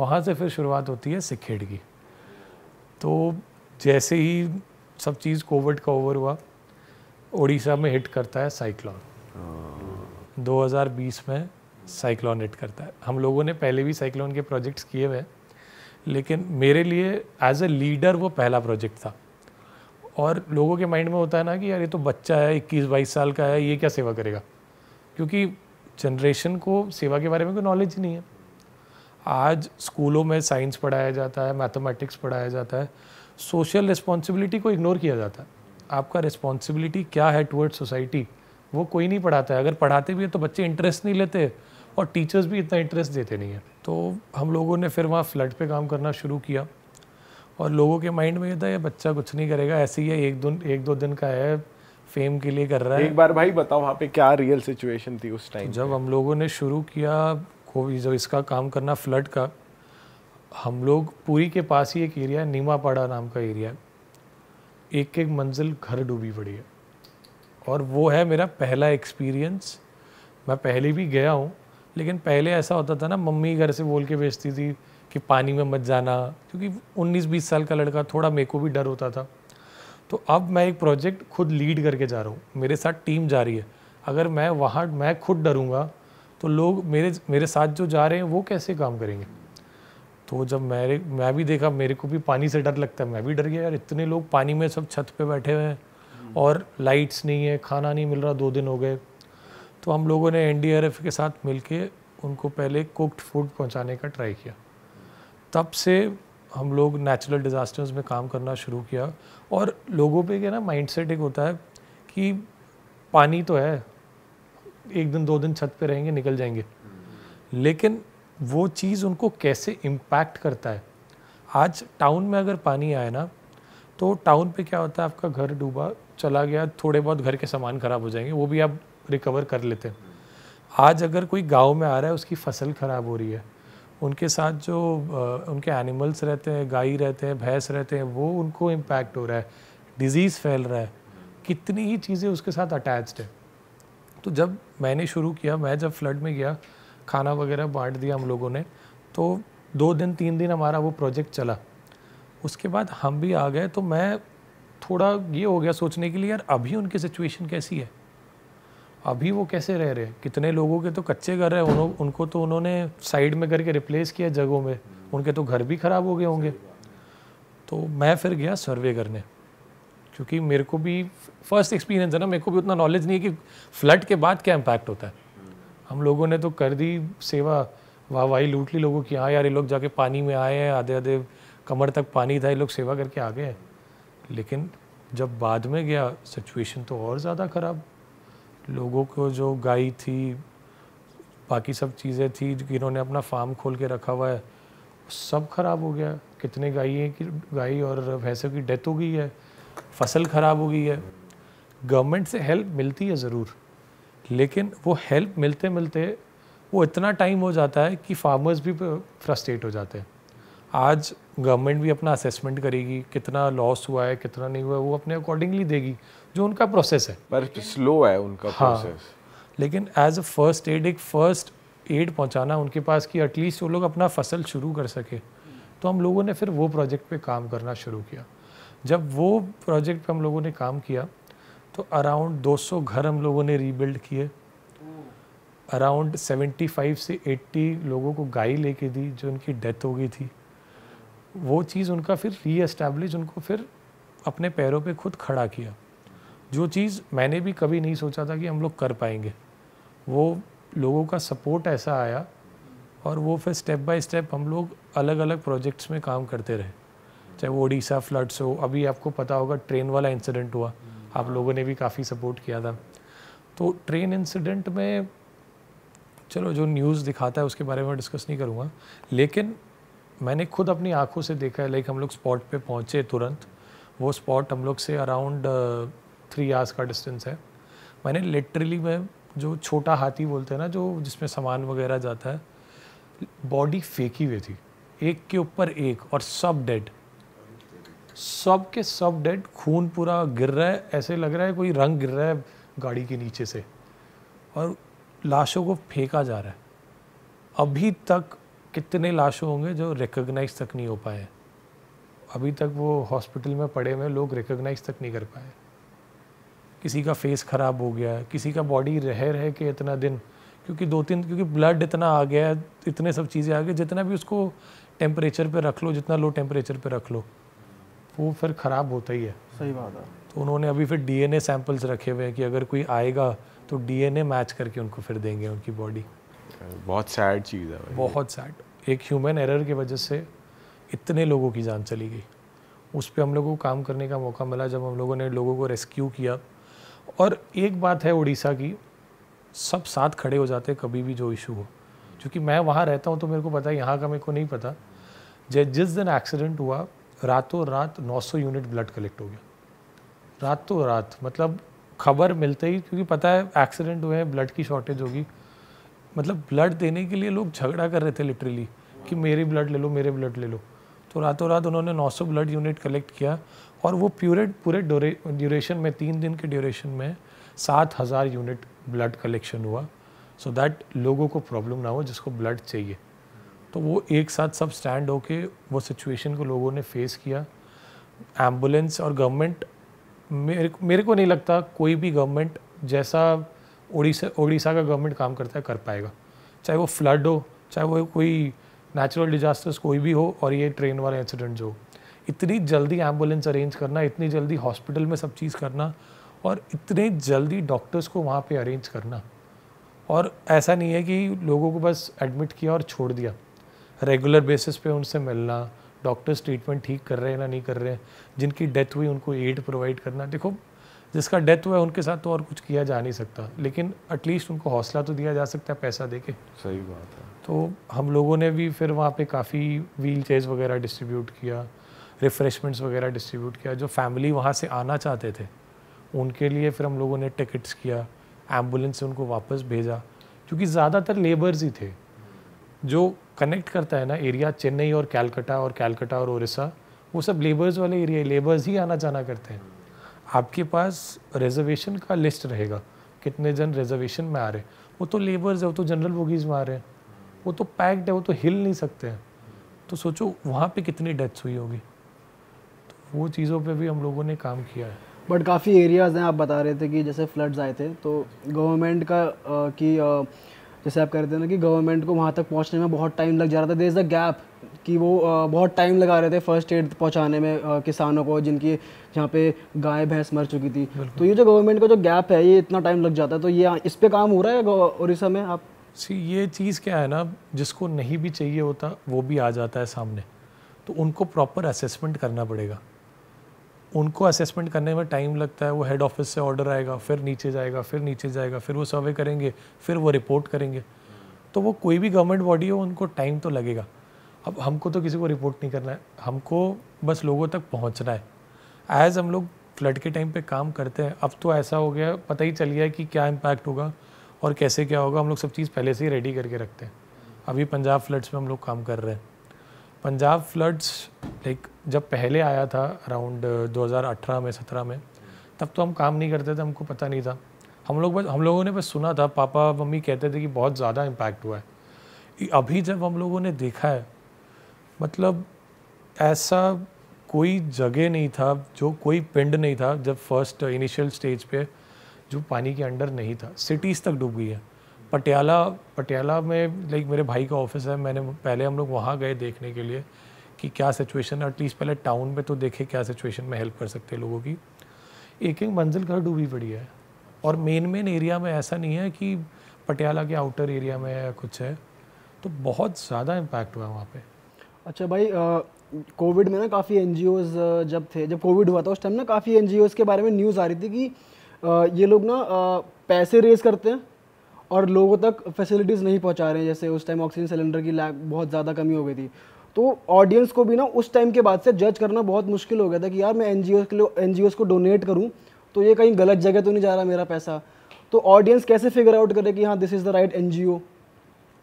वहाँ से फिर शुरुआत होती है सिखेड़ की। तो जैसे ही सब चीज़ कोविड का ओवर हुआ उड़ीसा में हिट करता है साइक्लोन 2020 में साइक्लोन हिट करता है। हम लोगों ने पहले भी साइक्लोन के प्रोजेक्ट्स किए हुए हैं, लेकिन मेरे लिए एज अ लीडर वो पहला प्रोजेक्ट था। और लोगों के माइंड में होता है ना कि यार ये तो बच्चा है, इक्कीस बाईस साल का है, ये क्या सेवा करेगा? क्योंकि जनरेशन को सेवा के बारे में कोई नॉलेज ही नहीं है। आज स्कूलों में साइंस पढ़ाया जाता है मैथमेटिक्स पढ़ाया जाता है सोशल रिस्पॉन्सिबिलिटी को इग्नोर किया जाता है। आपका रिस्पॉन्सिबिलिटी क्या है टुवर्ड्स सोसाइटी वो कोई नहीं पढ़ाता है। अगर पढ़ाते भी है तो बच्चे इंटरेस्ट नहीं लेते और टीचर्स भी इतना इंटरेस्ट देते नहीं है। तो हम लोगों ने फिर वहाँ फ्लड पे काम करना शुरू किया और लोगों के माइंड में ये था, ये बच्चा कुछ नहीं करेगा, ऐसे ही है, एक दिन, एक दो दिन का है फेम के लिए कर रहा है। एक बार भाई बताओ वहाँ पे क्या रियल सिचुएशन थी उस टाइम जब हम लोगों ने शुरू किया कोविड जब इसका काम करना फ्लड का हम लोग पूरी के पास ही एक एरिया है नीमापाड़ा नाम का एरिया है। एक एक मंजिल घर डूबी पड़ी है। और वो है मेरा पहला एक्सपीरियंस मैं पहले भी गया हूँ लेकिन पहले ऐसा होता था ना मम्मी घर से बोल के भेजती थी कि पानी में मत जाना क्योंकि 19-20 साल का लड़का थोड़ा मेरे को भी डर होता था। तो अब मैं एक प्रोजेक्ट खुद लीड करके जा रहा हूँ। मेरे साथ टीम जा रही है। अगर मैं वहाँ मैं खुद डरूँगा तो लोग मेरे मेरे साथ जो जा रहे हैं वो कैसे काम करेंगे? तो जब मेरे मैं भी देखा मेरे को भी पानी से डर लगता है। मैं भी डर गया यार इतने लोग पानी में सब छत पे बैठे हुए हैं और लाइट्स नहीं है खाना नहीं मिल रहा दो दिन हो गए। तो हम लोगों ने एनडीआरएफ के साथ मिल उनको पहले कुकड फ़ूड पहुँचाने का ट्राई किया। तब से हम लोग नेचुरल डिज़ास्टर्स में काम करना शुरू किया और लोगों पे क्या ना माइंडसेट एक होता है कि पानी तो है, एक दिन, दो दिन छत पे रहेंगे, निकल जाएँगे। लेकिन वो चीज़ उनको कैसे इम्पैक्ट करता है? आज टाउन में अगर पानी आए ना तो टाउन पे क्या होता है, आपका घर डूबा, चला गया, थोड़े बहुत घर के सामान ख़राब हो जाएँगे, वो भी आप रिकवर कर लेते हैं। आज अगर कोई गाँव में आ रहा है, उसकी फ़सल ख़राब हो रही है उनके साथ जो उनके एनिमल्स रहते हैं, गाय रहते हैं, भैंस रहते हैं, वो उनको इम्पैक्ट हो रहा है डिज़ीज़ फैल रहा है। कितनी ही चीज़ें उसके साथ अटैच्ड है। तो जब मैंने शुरू किया, मैं जब फ्लड में गया, खाना वगैरह बांट दिया हम लोगों ने तो दो दिन, तीन दिन हमारा वो प्रोजेक्ट चला। उसके बाद हम भी आ गए तो मैं थोड़ा ये हो गया सोचने के लिए, यार अभी उनकी सिचुएशन कैसी है? अभी वो कैसे रह रहे हैं? कितने लोगों के तो कच्चे घर है। उन्हों, उनको तो उन्होंने साइड में करके रिप्लेस किया जगहों में। उनके तो घर भी ख़राब हो गए होंगे। तो मैं फिर गया सर्वे करने। क्योंकि मेरे को भी फ़र्स्ट एक्सपीरियंस है ना मेरे को भी उतना नॉलेज नहीं है कि फ्लड के बाद क्या इम्पैक्ट होता है। हम लोगों ने तो कर दी सेवा। वाह वाही लूट ली लोगों की। हाँ यार ये लोग जाके पानी में आए हैं आधे आधे कमर तक पानी था ये लोग सेवा करके आ गए लेकिन जब बाद में गया सिचुएशन तो और ज़्यादा ख़राब। लोगों को जो गाय थी, बाकी सब चीज़ें थी जिन्होंने अपना फार्म खोल के रखा हुआ है, सब खराब हो गया। कितने गाय की गाय और भैंसों की डेथ हो गई है, फ़सल ख़राब हो गई है। गवर्नमेंट से हेल्प मिलती है ज़रूर, लेकिन वो हेल्प मिलते मिलते वो इतना टाइम हो जाता है कि फार्मर्स भी फ्रस्ट्रेट हो जाते हैं। आज गवर्नमेंट भी अपना असेसमेंट करेगी, कितना लॉस हुआ है, कितना नहीं हुआ है, वो अपने अकॉर्डिंगली देगी। जो उनका प्रोसेस है। पर स्लो है उनका हाँ, प्रोसेस लेकिन एज अ फ़र्स्ट एड एक फ़र्स्ट एड पहुंचाना उनके पास कि एटलीस्ट वो लोग अपना फ़सल शुरू कर सके। तो हम लोगों ने फिर वो प्रोजेक्ट पे काम करना शुरू किया। जब वो प्रोजेक्ट पे हम लोगों ने काम किया तो अराउंड 200 घर हम लोगों ने रीबिल्ड किए। अराउंड 75 से 80 लोगों को गाय लेके दी जो उनकी डेथ हो गई थी। वो चीज़ उनका फिर री एस्टैब्लिश उनको फिर अपने पैरों पे खुद खड़ा किया। जो चीज़ मैंने भी कभी नहीं सोचा था कि हम लोग कर पाएँगे। वो लोगों का सपोर्ट ऐसा आया और वो फिर स्टेप बाय स्टेप हम लोग अलग अलग प्रोजेक्ट्स में काम करते रहे। चाहे वो ओडिशा फ्लड्स हो, अभी आपको पता होगा ट्रेन वाला इंसिडेंट हुआ। आप लोगों ने भी काफ़ी सपोर्ट किया था। तो ट्रेन इंसिडेंट में चलो जो न्यूज़ दिखाता है उसके बारे में डिस्कस नहीं करूँगा। लेकिन मैंने खुद अपनी आँखों से देखा है लाइक हम लोग स्पॉट पे पहुँचे तुरंत। वो स्पॉट हम लोग से अराउंड थ्री आवर्स का डिस्टेंस है। मैंने लिटरली में जो छोटा हाथी बोलते हैं ना, जो जिसमें सामान वगैरह जाता है बॉडी फेंकी हुई थी। एक के ऊपर एक और सब डेड सब के सब डेड खून पूरा गिर रहा है, ऐसे लग रहा है कोई रंग गिर रहा है गाड़ी के नीचे से। और लाशों को फेंका जा रहा है। अभी तक कितने लाशों होंगे जो रिकग्नाइज तक नहीं हो पाए अभी तक वो हॉस्पिटल में पड़े हुए लोग रिकग्नाइज तक नहीं कर पाए किसी का फेस ख़राब हो गया किसी का बॉडी रह रह के इतना दिन क्योंकि दो तीन क्योंकि ब्लड इतना आ गया है इतने सब चीज़ें आ गई जितना भी उसको टेम्परेचर पे रख लो जितना लो टेम्परेचर पे रख लो वो फिर ख़राब होता ही है। सही बात है। तो उन्होंने अभी फिर डीएनए सैंपल्स रखे हुए हैं कि अगर कोई आएगा तो डीएनए मैच करके उनको फिर देंगे उनकी बॉडी बहुत सैड चीज़ है भाई। बहुत सैड एक ह्यूमन एरर की वजह से इतने लोगों की जान चली गई। उस पर हम लोगों को काम करने का मौका मिला जब हम लोगों ने लोगों को रेस्क्यू किया। और एक बात है उड़ीसा की, सब साथ खड़े हो जाते हैं, कभी भी जो इशू हो। क्योंकि मैं वहाँ रहता हूँ तो मेरे को पता है, यहाँ का मेरे को नहीं पता। जै, जिस दिन एक्सीडेंट हुआ, रातों रात 900 यूनिट ब्लड कलेक्ट हो गया। रातों रात मतलब खबर मिलते ही, क्योंकि पता है एक्सीडेंट हुए हैं ब्लड की शॉर्टेज होगी। मतलब ब्लड देने के लिए लोग झगड़ा कर रहे थे लिटरली कि मेरी ब्लड ले लो, मेरे ब्लड ले लो। तो रातों रात उन्होंने 900 ब्लड यूनिट कलेक्ट किया। और वो प्यूरे पूरे ड्यूरेशन में, तीन दिन के ड्यूरेशन में सात हज़ार यूनिट ब्लड कलेक्शन हुआ। सो so दैट लोगों को प्रॉब्लम ना हो, जिसको ब्लड चाहिए। तो वो एक साथ सब स्टैंड होके वो सिचुएशन को लोगों ने फेस किया। एंबुलेंस और गवर्नमेंट मेरे मेरे को नहीं लगता कोई भी गवर्नमेंट जैसा उड़ीसा उड़ीसा का गवर्नमेंट काम करता है, कर पाएगा। चाहे वो फ्लड हो, चाहे वो कोई नेचुरल डिजास्टर्स कोई भी हो, और ये ट्रेन वाला इंसिडेंट जो इतनी जल्दी एंबुलेंस अरेंज करना इतनी जल्दी हॉस्पिटल में सब चीज़ करना और इतने जल्दी डॉक्टर्स को वहाँ पे अरेंज करना। और ऐसा नहीं है कि लोगों को बस एडमिट किया और छोड़ दिया। रेगुलर बेसिस पे उनसे मिलना डॉक्टर्स ट्रीटमेंट ठीक कर रहे हैं ना नहीं कर रहे हैं जिनकी डेथ हुई उनको एड प्रोवाइड करना। देखो जिसका डेथ हुआ है उनके साथ तो और कुछ किया जा नहीं सकता लेकिन एटलीस्ट उनको हौसला तो दिया जा सकता है पैसा दे के सही बात है। तो हम लोगों ने भी फिर वहाँ पे काफ़ी व्हील चेयर्स वगैरह डिस्ट्रीब्यूट किया रिफ़्रेशमेंट्स वगैरह डिस्ट्रीब्यूट किया। जो फैमिली वहाँ से आना चाहते थे, उनके लिए फिर हम लोगों ने टिकट्स किया एंबुलेंस से उनको वापस भेजा। क्योंकि ज़्यादातर लेबर्स ही थे। जो कनेक्ट करता है ना एरिया चेन्नई और कैलकटा और कैलकटा और उड़ीसा वो सब लेबर्स वाले एरिया लेबर्स ही आना जाना करते हैं। आपके पास रिजर्वेशन का लिस्ट रहेगा, कितने जन रिजर्वेशन में आ रहे हैं। वो तो लेबर्स है, वो तो जनरल बोगीज में आ रहे हैं। वो तो पैक्ड है, वो तो हिल नहीं सकते हैं। तो सोचो, वहाँ पे कितनी डेथ्स हुई होगी। वो चीज़ों पे भी हम लोगों ने काम किया है। बट काफ़ी एरियाज़ हैं आप बता रहे थे कि जैसे फ्लड्स आए थे तो गवर्नमेंट का आ, की आ, जैसे आप कह रहे थे ना कि गवर्नमेंट को वहाँ तक पहुँचने में बहुत टाइम लग जा रहा था। देर इज़ अ गैप कि वो आ, बहुत टाइम लगा रहे थे फ़र्स्ट एड पहुँचाने में आ, किसानों को जिनकी जहाँ पे गाय भैंस मर चुकी थी। तो ये जो गवर्नमेंट का जो गैप है ये इतना टाइम लग जाता है तो ये इस पर काम हो रहा है उड़ीसा में आप? सी ये चीज़ क्या है ना जिसको नहीं भी चाहिए होता वो भी आ जाता है सामने। तो उनको प्रॉपर असेसमेंट करना पड़ेगा। उनको असेसमेंट करने में टाइम लगता है, वो हेड ऑफ़िस से ऑर्डर आएगा, फिर नीचे जाएगा, फिर नीचे जाएगा, फिर वो सर्वे करेंगे, फिर वो रिपोर्ट करेंगे। तो वो कोई भी गवर्नमेंट बॉडी हो, उनको टाइम तो लगेगा। अब हमको तो किसी को रिपोर्ट नहीं करना है। हमको बस लोगों तक पहुँचना है। एज हम लोग फ्लड के टाइम पे काम करते हैं, अब तो ऐसा हो गया, पता ही चल गया कि क्या इम्पैक्ट होगा और कैसे क्या होगा। हम लोग सब चीज़ पहले से ही रेडी करके रखते हैं। अभी पंजाब फ्लड्स में हम लोग काम कर रहे हैं। पंजाब फ्लड्स लाइक जब पहले आया था अराउंड 2018 में 17 में, तब तो हम काम नहीं करते थे, हमको पता नहीं था। हम लोग बस, हम लोगों ने बस सुना था, पापा, मम्मी कहते थे कि बहुत ज़्यादा इम्पैक्ट हुआ है। अभी जब हम लोगों ने देखा है मतलब ऐसा कोई जगह नहीं था, जो कोई पिंड नहीं था, जब फ़र्स्ट इनिशियल स्टेज पे जो पानी के अंडर नहीं था। सिटीज़ तक डूब गई है। पटियाला पटियाला में लाइक मेरे भाई का ऑफ़िस है, मैंने, पहले हम लोग वहाँ गए देखने के लिए। कि क्या सिचुएशन है एटलीस्ट पहले टाउन में तो देखे क्या सिचुएशन में हेल्प कर सकते हैं लोगों की। एक एक मंजिल घर डूबी पड़ी है। और मेन मेन एरिया में ऐसा नहीं है कि पटियाला के आउटर एरिया में या कुछ है तो बहुत ज़्यादा इम्पैक्ट हुआ वहाँ पे। अच्छा भाई कोविड में ना काफ़ी एन जब थे जब कोविड हुआ था उस टाइम ना काफ़ी एन के बारे में न्यूज़ आ रही थी कि आ, ये लोग ना पैसे रेज करते हैं और लोगों तक फैसिलिटीज़ नहीं पहुँचा रहे हैं। जैसे उस टाइम ऑक्सीजन सिलेंडर की बहुत ज़्यादा कमी हो गई थी। तो ऑडियंस को भी ना उस टाइम के बाद से जज करना बहुत मुश्किल हो गया था कि यार मैं एनजीओ के लिए एन को डोनेट करूँ तो ये कहीं गलत जगह तो नहीं जा रहा मेरा पैसा। तो ऑडियंस कैसे फिगर आउट करे कि हाँ this is the right NGO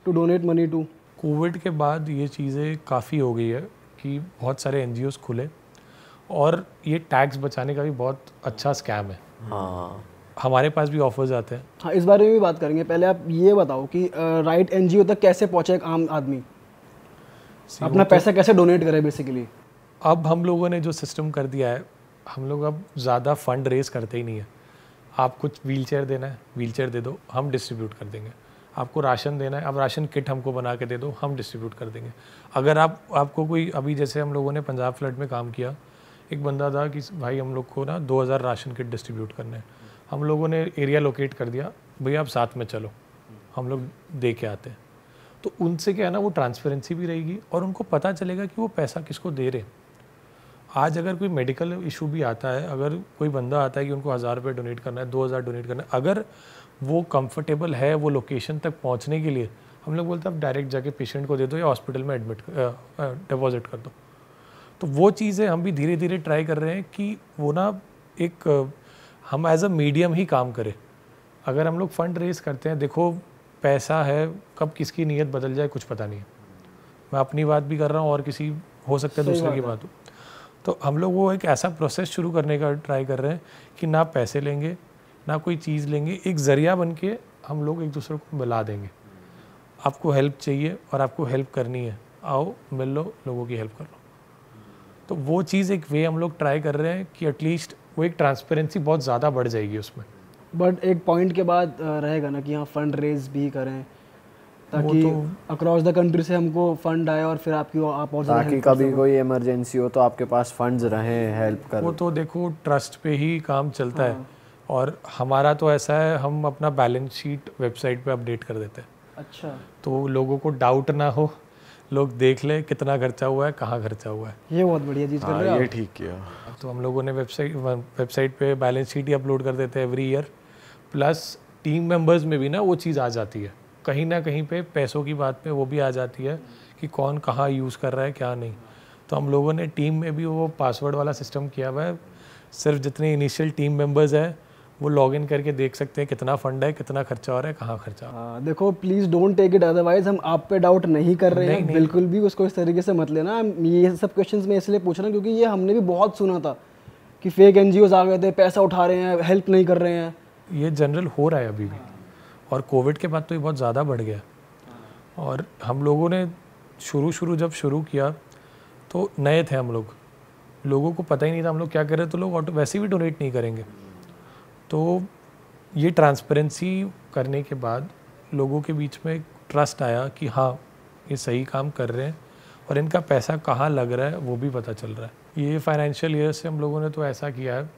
to donate money to COVID के बाद ये चीज़ें काफ़ी हो गई है कि बहुत सारे एन खुले और ये टैक्स बचाने का भी बहुत अच्छा स्कैम है। हाँ। हमारे पास भी ऑफर्स आते हैं। हाँ इस बारे में भी बात करेंगे। पहले आप ये बताओ कि राइट एनजीओ तक कैसे पहुँचे एक आम आदमी? अपना पैसा कैसे डोनेट करें बेसिकली अब हम लोगों ने जो सिस्टम कर दिया है हम लोग अब ज़्यादा फंड रेज करते ही नहीं है। आप कुछ व्हील चेयर देना है व्हील चेयर दे दो हम डिस्ट्रीब्यूट कर देंगे। आपको राशन देना है अब राशन किट हमको बना के दे दो हम डिस्ट्रीब्यूट कर देंगे। अगर आप आपको कोई अभी जैसे हम लोगों ने पंजाब फ्लड में काम किया एक बंदा था कि भाई हम लोग को ना 2000 राशन किट डिस्ट्रीब्यूट करने हैं। हम लोगों ने एरिया लोकेट कर दिया भैया आप साथ में चलो हम लोग दे के आते हैं। तो उनसे क्या है ना, वो ट्रांसपेरेंसी भी रहेगी और उनको पता चलेगा कि वो पैसा किसको दे रहे आज अगर कोई मेडिकल इशू भी आता है, अगर कोई बंदा आता है कि उनको हज़ार रुपये डोनेट करना है, दो हज़ार डोनेट करना है, अगर वो कंफर्टेबल है वो लोकेशन तक पहुँचने के लिए, हम लोग बोलते हैं आप डायरेक्ट जाके पेशेंट को दे दो या हॉस्पिटल में एडमिट डिपॉजिट कर दो। तो वो चीज़ें हम भी धीरे धीरे ट्राई कर रहे हैं कि वो ना एक, हम एज अ मीडियम ही काम करें। अगर हम लोग फंड रेज करते हैं, देखो पैसा है कब किसकी नीयत बदल जाए कुछ पता नहीं है। मैं अपनी बात भी कर रहा हूँ और किसी हो सकता है दूसरे की बात हो। तो हम लोग वो एक ऐसा प्रोसेस शुरू करने का ट्राई कर रहे हैं कि ना पैसे लेंगे ना कोई चीज़ लेंगे एक ज़रिया बन के हम लोग एक दूसरे को मिला देंगे। आपको हेल्प चाहिए और आपको हेल्प करनी है आओ मिल लो लोगों की हेल्प कर लो। तो वो चीज़ एक वे हम लोग ट्राई कर रहे हैं कि एटलीस्ट वो एक ट्रांसपेरेंसी बहुत ज़्यादा बढ़ जाएगी उसमें। बट एक पॉइंट के बाद रहेगा ना कि हाँ फंड रेज भी करें ताकि अक्रॉस द कंट्री से हमको फंड आए और फिर आपकी आप और ताकि कभी कोई इमरजेंसी हो तो आपके पास फंड्स रहें हेल्प कर। वो तो देखो ट्रस्ट पे ही काम चलता हाँ। है। और हमारा तो ऐसा है हम अपना बैलेंस शीट वेबसाइट पे अपडेट कर देते हैं। अच्छा। तो लोगों को डाउट ना हो लोग देख ले कितना खर्चा हुआ है कहाँ खर्चा हुआ है। ये बहुत बढ़िया चीज़ कर रहे हाँ हो ये ठीक किया। तो हम लोगों ने वेबसाइट वेबसाइट पे बैलेंस शीट ही अपलोड कर देते हैं every year plus team members में भी ना वो चीज़ आ जाती है। कहीं ना कहीं पे पैसों की बात पे वो भी आ जाती है कि कौन कहाँ यूज़ कर रहा है क्या नहीं। तो हम लोगों ने टीम में भी वो पासवर्ड वाला सिस्टम किया हुआ है। सिर्फ़ जितने इनिशियल टीम मेंबर्स हैं वो लॉग इन करके देख सकते हैं कितना फंड है कितना खर्चा हो रहा है कहाँ खर्चा रहा हाँ, देखो please don't take it otherwise हम आप पे डाउट नहीं कर रहे हैं। बिल्कुल भी उसको इस तरीके से मत लेना। ये सब क्वेश्चंस मैं इसलिए पूछ रहा हूँ क्योंकि ये हमने भी बहुत सुना था कि फेक एनजीओ आ गए थे पैसा उठा रहे हैं हेल्प नहीं कर रहे है। ये जनरल हो रहा है अभी भी। और कोविड के बाद तो ये बहुत ज़्यादा बढ़ गया। और हम लोगों ने शुरू शुरू जब शुरू किया तो नए थे हम लोग। लोगों को पता ही नहीं था हम लोग क्या कर रहे तो लोग ऑटो वैसे भी डोनेट नहीं करेंगे। तो ये ट्रांसपेरेंसी करने के बाद लोगों के बीच में एक ट्रस्ट आया कि हाँ ये सही काम कर रहे हैं और इनका पैसा कहाँ लग रहा है, वो भी पता चल रहा है। ये फाइनेंशियल ईयर से हम लोगों ने तो ऐसा किया है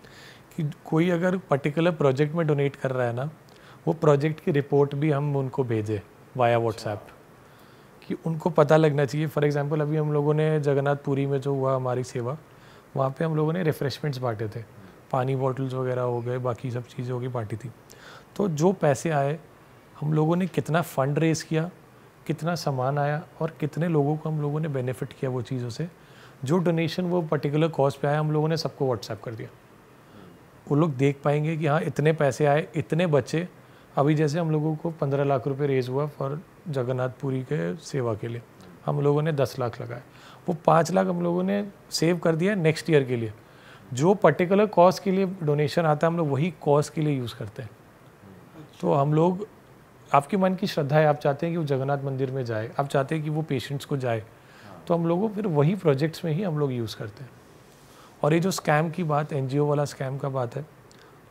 कि कोई अगर पर्टिकुलर प्रोजेक्ट में डोनेट कर रहा है ना, वो प्रोजेक्ट की रिपोर्ट भी हम उनको भेजें वाया व्हाट्सएप कि उनको पता लगना चाहिए। फॉर एग्जांपल अभी हम लोगों ने जगन्नाथपुरी में जो हुआ हमारी सेवा, वहाँ पे हम लोगों ने रिफ़्रेशमेंट्स बांटे थे। पानी बॉटल्स वगैरह हो गए, बाकी सब चीज़ें होगी बांटी थी। तो जो पैसे आए, हम लोगों ने कितना फ़ंड रेज किया, कितना सामान आया और कितने लोगों को हम लोगों ने बेनिफिट किया वो चीज़ों से, जो डोनेशन वो पर्टिकुलर कॉज पे आया, हम लोगों ने सबको व्हाट्सएप कर दिया। वो लोग देख पाएँगे कि हाँ इतने पैसे आए, इतने बचे। अभी जैसे हम लोगों को पंद्रह लाख रुपए रेज हुआ फॉर जगन्नाथपुरी के सेवा के लिए। हम लोगों ने दस लाख लगाए। वो पाँच लाख हम लोगों ने सेव कर दिया नेक्स्ट ईयर के लिए। जो पर्टिकुलर कॉज के लिए डोनेशन आता है, हम लोग वही कॉज के लिए यूज़ करते हैं। तो हम लोग, आपके मन की श्रद्धा है, आप चाहते हैं कि वो जगन्नाथ मंदिर में जाए, आप चाहते हैं कि वो पेशेंट्स को जाए तो हम लोगों फिर वही प्रोजेक्ट्स में ही हम लोग यूज़ करते हैं। और ये जो स्कैम की बात एनजीओ वाला स्कैम का बात है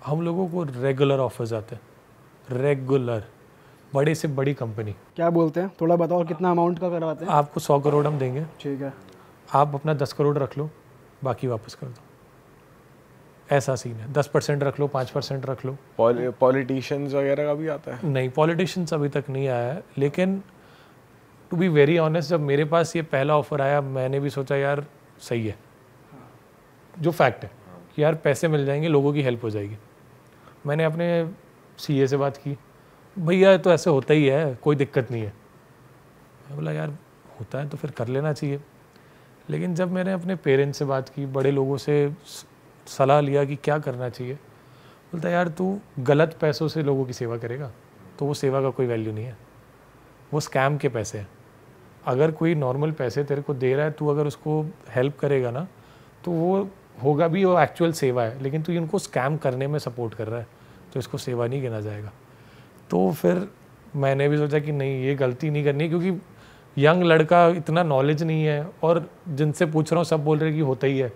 हम लोगों को रेगुलर ऑफर्स आते हैं। रेगुलर बड़े से बड़ी कंपनी क्या बोलते हैं? थोड़ा बताओ कितना अमाउंट का करवाते हैं? आपको सौ करोड़ हम देंगे। ठीक है। आप अपना दस करोड़ रख लो बाकी वापस कर दो। ऐसा सीन है। दस परसेंट रख लो पाँच परसेंट रख लो। पॉलिटिशियंस वगैरह का भी आता है? नहीं पॉलिटिशियंस अभी तक नहीं आया है। लेकिन टू बी वेरी ऑनेस्ट जब मेरे पास ये पहला ऑफ़र आया मैंने भी सोचा यार सही है। जो फैक्ट है कि यार पैसे मिल जाएँगे, लोगों की हेल्प हो जाएगी। मैंने अपने सीए से बात की, भैया तो ऐसे होता ही है, कोई दिक्कत नहीं है। मैं बोला, यार, होता है तो फिर कर लेना चाहिए। लेकिन जब मैंने अपने पेरेंट्स से बात की, बड़े लोगों से सलाह लिया कि क्या करना चाहिए, बोलता, यार, तू गलत पैसों से लोगों की सेवा करेगा तो वो सेवा का कोई वैल्यू नहीं है। वो स्कैम के पैसे हैं। अगर कोई नॉर्मल पैसे तेरे को दे रहा है, तू अगर उसको हेल्प करेगा ना तो वो होगा भी, वो एक्चुअल सेवा है, लेकिन तू इनको स्कैम करने में सपोर्ट कर रहा है तो इसको सेवा नहीं गिना जाएगा। तो फिर मैंने भी सोचा कि नहीं, ये गलती नहीं करनी, क्योंकि यंग लड़का इतना नॉलेज नहीं है, और जिनसे पूछ रहा हूँ सब बोल रहे कि होता ही है।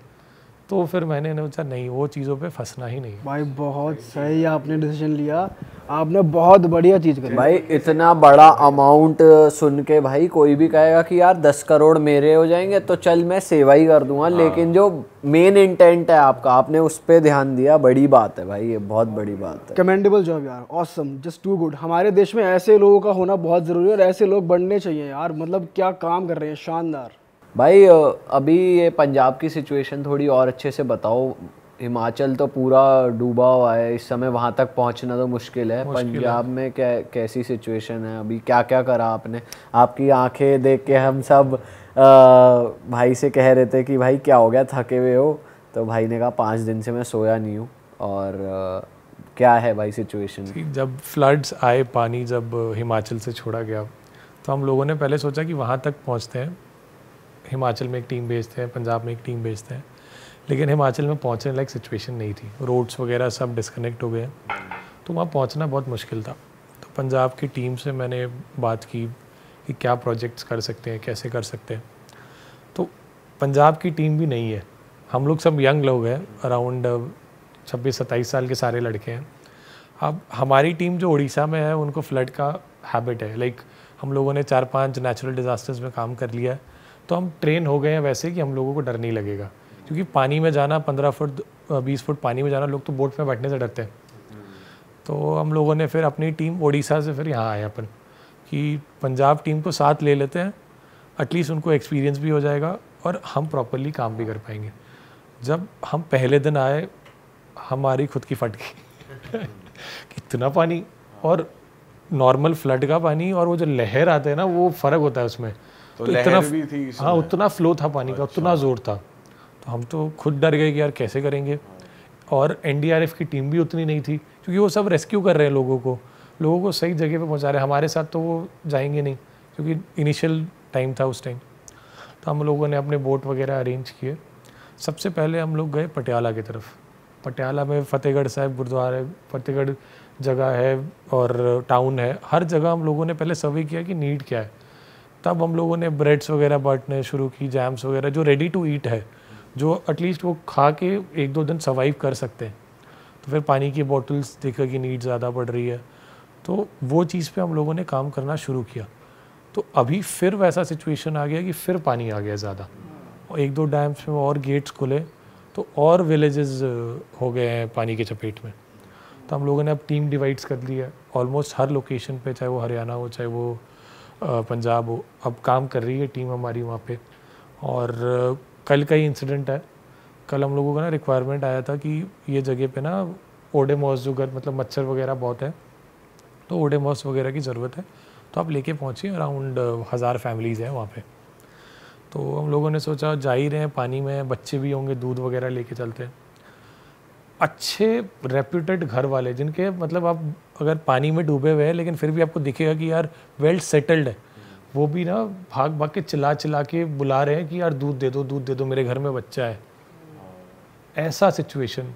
तो फिर मैंने सोचा नहीं वो चीज़ों पे फंसना ही नहीं भाई बहुत सही आपने डिसीज़न लिया। आपने बहुत बढ़िया चीज़ करी। भाई इतना बड़ा अमाउंट सुन के भाई कोई भी कहेगा कि यार दस करोड़ मेरे हो जाएँगे तो चल मैं सेवा ही कर दूँगा। हाँ। लेकिन जो मेन इंटेंट है आपका आपने उस पर ध्यान दिया। बड़ी बात है भाई ये बहुत बड़ी बात है। कमेंडेबल जॉब यार ऑसम जस्ट टू गुड हमारे देश में ऐसे लोगों का होना बहुत ज़रूरी है और ऐसे लोग बढ़ने चाहिए यार। मतलब क्या काम कर रहे हैं शानदार। भाई अभी ये पंजाब की सिचुएशन थोड़ी और अच्छे से बताओ। हिमाचल तो पूरा डूबा हुआ है। इस समय वहाँ तक पहुँचना तो मुश्किल है। मुश्किल पंजाब है। में क्या कैसी सिचुएशन है? अभी क्या क्या करा आपने? आपकी आँखें देख के हम सब अ, भाई से कह रहे थे कि भाई क्या हो गया? थके हुए हो? तो भाई ने कहा पाँच दिन से मैं सोया नहीं हूँ। और अ, क्या है भाई सिचुएशन जब फ्लड्स आए पानी जब हिमाचल से छोड़ा गया तो हम लोगों ने पहले सोचा कि वहाँ तक पहुँचते हैं। हिमाचल में एक टीम भेजते हैं, पंजाब में एक टीम भेजते हैं। लेकिन हिमाचल में पहुँचने लायक सिचुएशन नहीं थी। रोड्स वगैरह सब डिस्कनेक्ट हो गए तो वहाँ पहुँचना बहुत मुश्किल था। तो पंजाब की टीम से मैंने बात की कि क्या प्रोजेक्ट्स कर सकते हैं, कैसे कर सकते हैं। तो पंजाब की टीम भी नहीं है। हम लोग सब यंग लोग हैं अराउंड छब्बीस, सत्ताईस साल के सारे लड़के हैं। अब हमारी टीम जो उड़ीसा में है, उनको फ्लड का हैबिट है। लाइक हम लोगों ने चार पाँच नेचुरल डिज़ास्टर्स में काम कर लिया है। तो हम ट्रेन हो गए हैं वैसे कि हम लोगों को डर नहीं लगेगा। क्योंकि पानी में जाना, पंद्रह फुट बीस फुट पानी में जाना, लोग तो बोट में बैठने से डरते हैं। तो हम लोगों ने फिर अपनी टीम उड़ीसा से फिर यहाँ आए अपन, कि पंजाब टीम को साथ ले लेते हैं एटलीस्ट उनको एक्सपीरियंस भी हो जाएगा और हम प्रॉपरली काम भी कर पाएँगे। जब हम पहले दिन आए, हमारी खुद की फट गई। कितना पानी और नॉर्मल फ्लड का पानी और वो जो लहर आते हैं ना, वो फ़र्क होता है उसमें। तो लहर भी थी हाँ उतना फ्लो था पानी का उतना ज़ोर था। तो हम तो खुद डर गए कि यार कैसे करेंगे। और एनडीआरएफ की टीम भी उतनी नहीं थी क्योंकि वो सब रेस्क्यू कर रहे हैं लोगों को। लोगों को सही जगह पे पहुँचा रहे हैं। हमारे साथ तो वो जाएँगे नहीं क्योंकि इनिशियल टाइम था उस टाइम तो हम लोगों ने अपने बोट वगैरह अरेंज किए। सबसे पहले हम लोग गए पटियाला की तरफ़। पटियाला में फतेहगढ़ साहिब गुरुद्वारा फतेहगढ़ जगह है और टाउन है। हर जगह हम लोगों ने पहले सर्वे किया कि नीड क्या है। तब हम लोगों ने ब्रेड्स वगैरह बांटने शुरू की जैम्स वगैरह, जो रेडी टू ईट है, जो एटलीस्ट वो खा के एक दो दिन सर्वाइव कर सकते हैं। तो फिर पानी की बॉटल्स देखा कि नीड ज़्यादा बढ़ रही है। तो वो चीज़ पे हम लोगों ने काम करना शुरू किया। तो अभी फिर वैसा सिचुएशन आ गया कि फिर पानी आ गया ज़्यादा। और एक दो डैम्स में और गेट्स खुले तो और विलेजेस हो गए हैं पानी के चपेट में। तो हम लोगों ने अब टीम डिवाइड्स कर ली है। ऑलमोस्ट हर लोकेशन पे, चाहे वो हरियाणा हो, चाहे वो पंजाब हो अब काम कर रही है टीम हमारी वहाँ पे। और कल का ही इंसिडेंट है। कल हम लोगों का ना रिक्वायरमेंट आया था कि ये जगह पे ना ओडे ओडेमॉस जो घर मतलब मच्छर वगैरह बहुत है तो ओडे ओडेमॉस वगैरह की ज़रूरत है। तो आप लेके पहुँचिए अराउंड हज़ार फैमिलीज़ हैं वहाँ पे। तो हम लोगों ने सोचा जा ही रहे हैं, पानी में, बच्चे भी होंगे, दूध वगैरह लेके चलते हैं। अच्छे रेप्यूटेड घर वाले जिनके मतलब आप अगर पानी में डूबे हुए हैं, लेकिन फिर भी आपको दिखेगा कि यार वेल सेटल्ड है। वो भी ना भाग भाग के चिल्ला चिल्ला के बुला रहे हैं कि यार दूध दे दो, दूध दे दो, मेरे घर में बच्चा है। ऐसा सिचुएशन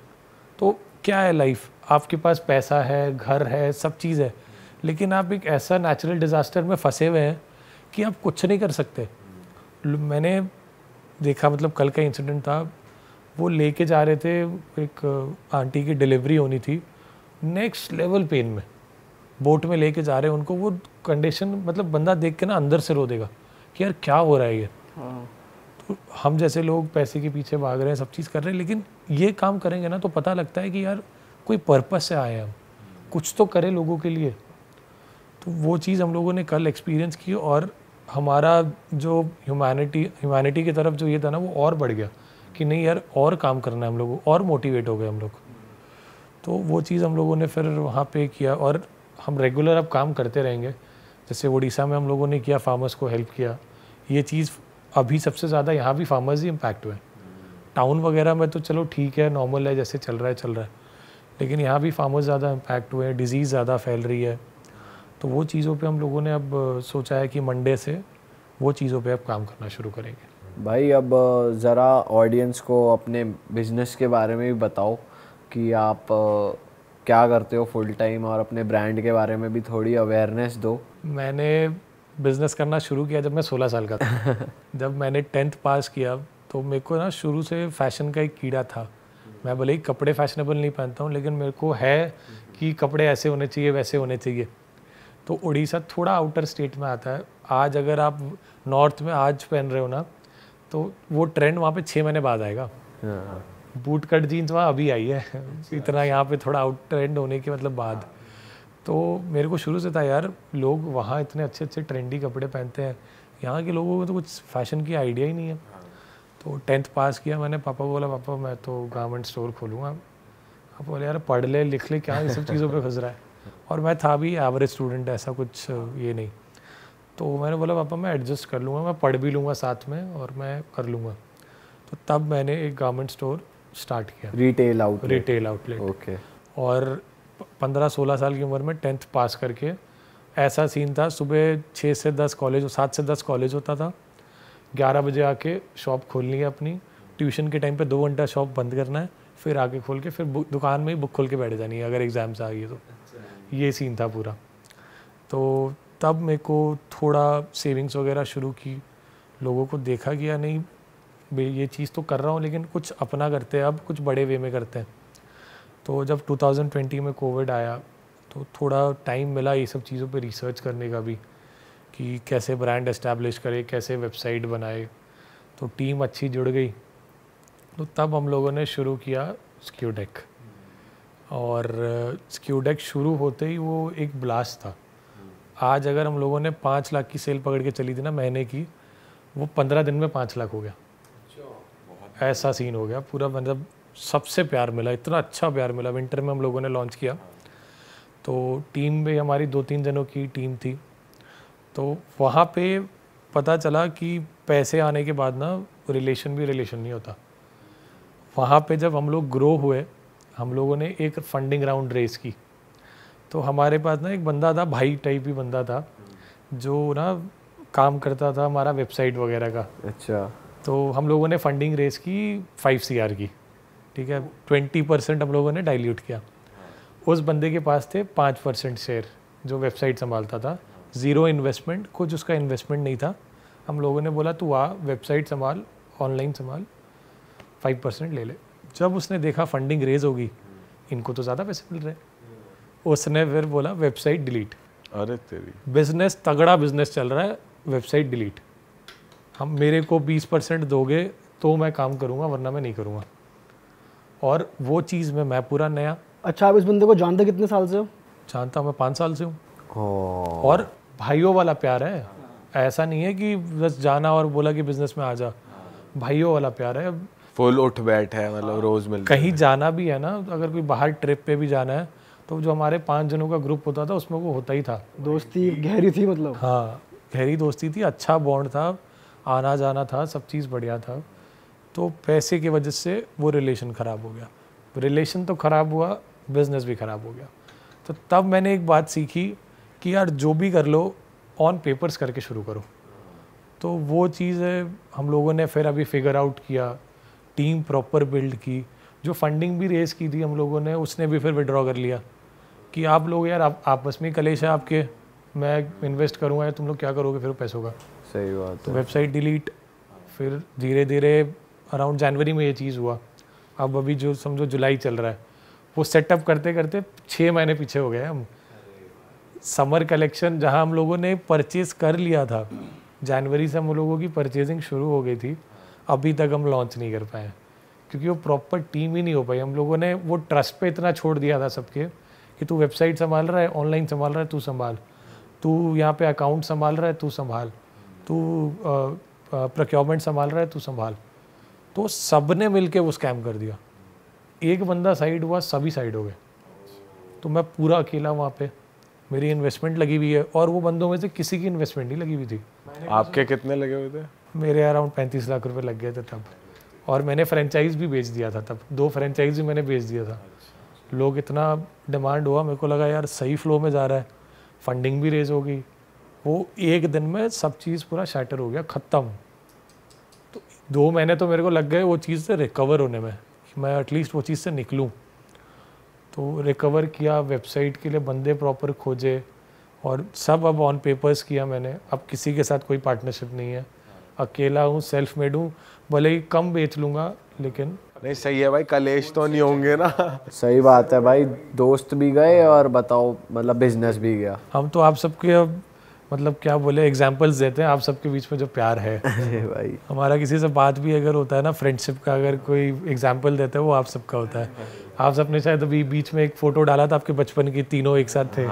तो क्या है लाइफ आपके पास पैसा है, घर है, सब चीज़ है। लेकिन आप एक ऐसा नेचुरल डिज़ास्टर में फंसे हुए हैं कि आप कुछ नहीं कर सकते। मैंने देखा मतलब कल का इंसिडेंट था वो लेके जा रहे थे एक आंटी की डिलीवरी होनी थी नेक्स्ट लेवल पेन में। बोट में लेके जा रहे हैं उनको वो कंडीशन मतलब बंदा देख के ना अंदर से रो देगा कि यार क्या हो रहा है ये। हाँ। तो हम जैसे लोग पैसे के पीछे भाग रहे हैं सब चीज़ कर रहे हैं लेकिन ये काम करेंगे ना तो पता लगता है कि यार कोई पर्पस से आए हैं हम। कुछ तो करें लोगों के लिए। तो वो चीज़ हम लोगों ने कल एक्सपीरियंस की और हमारा जो ह्यूमैनिटी ह्यूमैनिटी की तरफ़ जो ये था ना वो और बढ़ गया। कि नहीं यार, और काम करना है हम लोग और मोटिवेट हो गए हम लोग। तो वो चीज़ हम लोगों ने फिर वहाँ पे किया और हम रेगुलर अब काम करते रहेंगे। जैसे उड़ीसा में हम लोगों ने किया फार्मर्स को हेल्प किया। ये चीज़ अभी सबसे ज़्यादा यहाँ भी फार्मर्स ही इम्पैक्ट हुए टाउन वगैरह में तो चलो ठीक है नॉर्मल है, जैसे चल रहा है, चल रहा है। लेकिन यहाँ भी फार्मर्स ज़्यादा इम्पैक्ट हुए हैं डिज़ीज़ ज़्यादा फैल रही है। तो वो चीज़ों पे हम लोगों ने अब सोचा है कि मंडे से वो चीज़ों पे अब काम करना शुरू करेंगे। भाई अब ज़रा ऑडियंस को अपने बिज़नेस के बारे में भी बताओ कि आप क्या करते हो फुल टाइम और अपने ब्रांड के बारे में भी थोड़ी अवेयरनेस दो। मैंने बिज़नेस करना शुरू किया जब मैं 16 साल का था। जब मैंने टेंथ पास किया तो मेरे को ना शुरू से फ़ैशन का एक कीड़ा था। मैं भले ही कपड़े फैशनेबल नहीं पहनता हूँ लेकिन मेरे को है कि कपड़े ऐसे होने चाहिए वैसे होने चाहिए। तो उड़ीसा थोड़ा आउटर स्टेट में आता है। आज अगर आप नॉर्थ में आज पहन रहे हो ना तो वो ट्रेंड वहाँ पे छः महीने बाद आएगा। बूट कट जीन्स वहाँ अभी आई है। इतना यहाँ पे थोड़ा आउट ट्रेंड होने के मतलब बाद। तो मेरे को शुरू से था यार लोग वहाँ इतने अच्छे अच्छे ट्रेंडी कपड़े पहनते हैं। यहाँ के लोगों को तो कुछ फ़ैशन की आइडिया ही नहीं है। तो टेंथ पास किया मैंने पापा को बोला पापा मैं तो गारमेंट स्टोर खोलूँगा। आप बोले यार पढ़ ले लिख ले क्या ये सब चीज़ों पर फंस रहा है? और मैं था भी एवरेज स्टूडेंट ऐसा कुछ ये नहीं। तो मैंने बोला पापा मैं एडजस्ट कर लूँगा मैं पढ़ भी लूँगा साथ में और मैं कर लूँगा। तो तब मैंने एक गारमेंट स्टोर स्टार्ट किया। Retail outlet retail outlet okay और पंद्रह सोलह साल की उम्र में टेंथ पास करके ऐसा सीन था सुबह छः से दस कॉलेज सात से दस कॉलेज होता था। ग्यारह बजे आके शॉप खोलनी है अपनी। ट्यूशन के टाइम पे दो घंटा शॉप बंद करना है फिर आके खोल के फिर दुकान में ही बुक खोल के बैठ जानी है अगर एग्ज़ाम्स आ गई तो। ये सीन था पूरा। तो तब मेरे को थोड़ा सेविंग्स वगैरह शुरू की। लोगों को देखा गया नहीं ये चीज़ तो कर रहा हूँ, लेकिन कुछ अपना करते हैं, अब कुछ बड़े वे में करते हैं। तो जब 2020 में कोविड आया तो थोड़ा टाइम मिला ये सब चीज़ों पे रिसर्च करने का भी, कि कैसे ब्रांड एस्टेब्लिश करे, कैसे वेबसाइट बनाए। तो टीम अच्छी जुड़ गई। तो तब हम लोगों ने शुरू किया स्क्यूडेक और स्क्यूडेक शुरू होते ही वो एक ब्लास्ट था। आज अगर हम लोगों ने पाँच लाख की सेल पकड़ के चली थी ना महीने की वो पंद्रह दिन में पाँच लाख हो गया। ऐसा सीन हो गया पूरा मतलब सबसे प्यार मिला इतना अच्छा प्यार मिला। विंटर में हम लोगों ने लॉन्च किया। तो टीम में हमारी दो तीन जनों की टीम थी। तो वहाँ पे पता चला कि पैसे आने के बाद ना रिलेशन भी रिलेशन नहीं होता। वहाँ पे जब हम लोग ग्रो हुए हम लोगों ने एक फंडिंग राउंड रेस की। तो हमारे पास ना एक बंदा था भाई टाइप ही बंदा था जो ना काम करता था हमारा वेबसाइट वगैरह का। अच्छा। तो हम लोगों ने फंडिंग रेस की फाइव सीआर की ठीक है? ट्वेंटी परसेंट हम लोगों ने डाइल्यूट किया। उस बंदे के पास थे पाँच परसेंट शेयर जो वेबसाइट संभालता था। ज़ीरो इन्वेस्टमेंट कुछ उसका इन्वेस्टमेंट नहीं था। हम लोगों ने बोला तू आ वेबसाइट संभाल ऑनलाइन संभाल फाइव परसेंट ले ले। जब उसने देखा फंडिंग रेज होगी इनको तो ज़्यादा पैसे मिल रहे उसने फिर बोला वेबसाइट डिलीट अरे तेरी। बिज़नेस तगड़ा बिज़नेस चल रहा है वेबसाइट डिलीट हम मेरे को बीस परसेंट दोगे तो मैं काम करूँगा वरना मैं नहीं करूँगा। और वो चीज़ में मैं पूरा नया। अच्छा आप इस बंदे को जानते कितने साल से हो? जानता मैं पाँच साल से हूँ। और भाइयों वाला प्यार है। ऐसा नहीं है कि बस जाना और बोला कि बिज़नेस में आ जा। भाइयों वाला प्यार है। फुल उठ बैठ है मतलब रोज मिल कहीं जाना भी है ना अगर कोई बाहर ट्रिप पे भी जाना है तो जो हमारे पाँच जनों का ग्रुप होता था उसमें वो होता ही था। दोस्ती गहरी थी मतलब? हाँ गहरी दोस्ती थी अच्छा बॉन्ड था आना जाना था सब चीज़ बढ़िया था। तो पैसे की वजह से वो रिलेशन ख़राब हो गया। रिलेशन तो ख़राब हुआ बिज़नेस भी ख़राब हो गया। तो तब मैंने एक बात सीखी कि यार जो भी कर लो ऑन पेपर्स करके शुरू करो। तो वो चीज़ है हम लोगों ने फिर अभी फिगर आउट किया टीम प्रॉपर बिल्ड की जो फंडिंग भी रेस की थी हम लोगों ने उसने भी फिर विड्रॉ कर लिया। कि आप लोग यार आप आपस में कलेश है आपके। मैं इन्वेस्ट करूँगा या तुम लोग क्या करोगे? फिर पैसों का। सही बात तो वेबसाइट डिलीट फिर धीरे धीरे अराउंड जनवरी में ये चीज़ हुआ। अब अभी जो समझो जुलाई चल रहा है। वो सेटअप करते करते छः महीने पीछे हो गए हम। समर कलेक्शन जहाँ हम लोगों ने परचेज कर लिया था। जनवरी से हम लोगों की परचेजिंग शुरू हो गई थी। अभी तक हम लॉन्च नहीं कर पाए क्योंकि वो प्रॉपर टीम ही नहीं हो पाई। हम लोगों ने वो ट्रस्ट पे इतना छोड़ दिया था सबके। कि तू वेबसाइट संभाल रहा है ऑनलाइन संभाल रहा है तू संभाल। तू यहाँ पे अकाउंट संभाल रहा है तू संभाल। तू प्रोक्योरमेंट संभाल रहा है तू संभाल। तो सबने मिल के वो स्कैम कर दिया। एक बंदा साइड हुआ सभी साइड हो गए। तो मैं पूरा अकेला वहाँ पे। मेरी इन्वेस्टमेंट लगी हुई है और वो बंदों में से किसी की इन्वेस्टमेंट नहीं लगी हुई थी। आपके कितने लगे हुए थे? मेरे अराउंड पैंतीस लाख रुपए लग गए थे तब। और मैंने फ्रेंचाइज भी बेच दिया था तब। दो फ्रेंचाइज भी मैंने बेच दिया था। लोग इतना डिमांड हुआ, मेरे को लगा यार सही फ्लो में जा रहा है फंडिंग भी रेज हो गई वो एक दिन में सब चीज़ पूरा शैटर हो गया, ख़त्म। तो दो महीने तो मेरे को लग गए वो चीज़ से रिकवर होने में मैं एटलीस्ट वो चीज़ से निकलूँ। तो रिकवर किया वेबसाइट के लिए बंदे प्रॉपर खोजे, और सब अब ऑन पेपर्स किया मैंने। अब किसी के साथ कोई पार्टनरशिप नहीं है। अकेला हूँ सेल्फ मेड हूँ, भले ही कम बेच लूँगा, लेकिन नहीं सही है भाई कलेश तो नहीं होंगे ना। सही बात है भाई दोस्त भी गए और बताओ मतलब बिज़नेस भी गया। हम तो आप सबके अब मतलब क्या बोले एग्जाम्पल्स देते हैं आप सबके बीच में जो प्यार है। भाई। हमारा किसी से बात भी अगर होता है ना फ्रेंडशिप का अगर कोई एग्ज़ाम्पल देता है वो आप सबका होता है। आप सबने शायद अभी बीच में एक फ़ोटो डाला था आपके बचपन की तीनों एक साथ थे।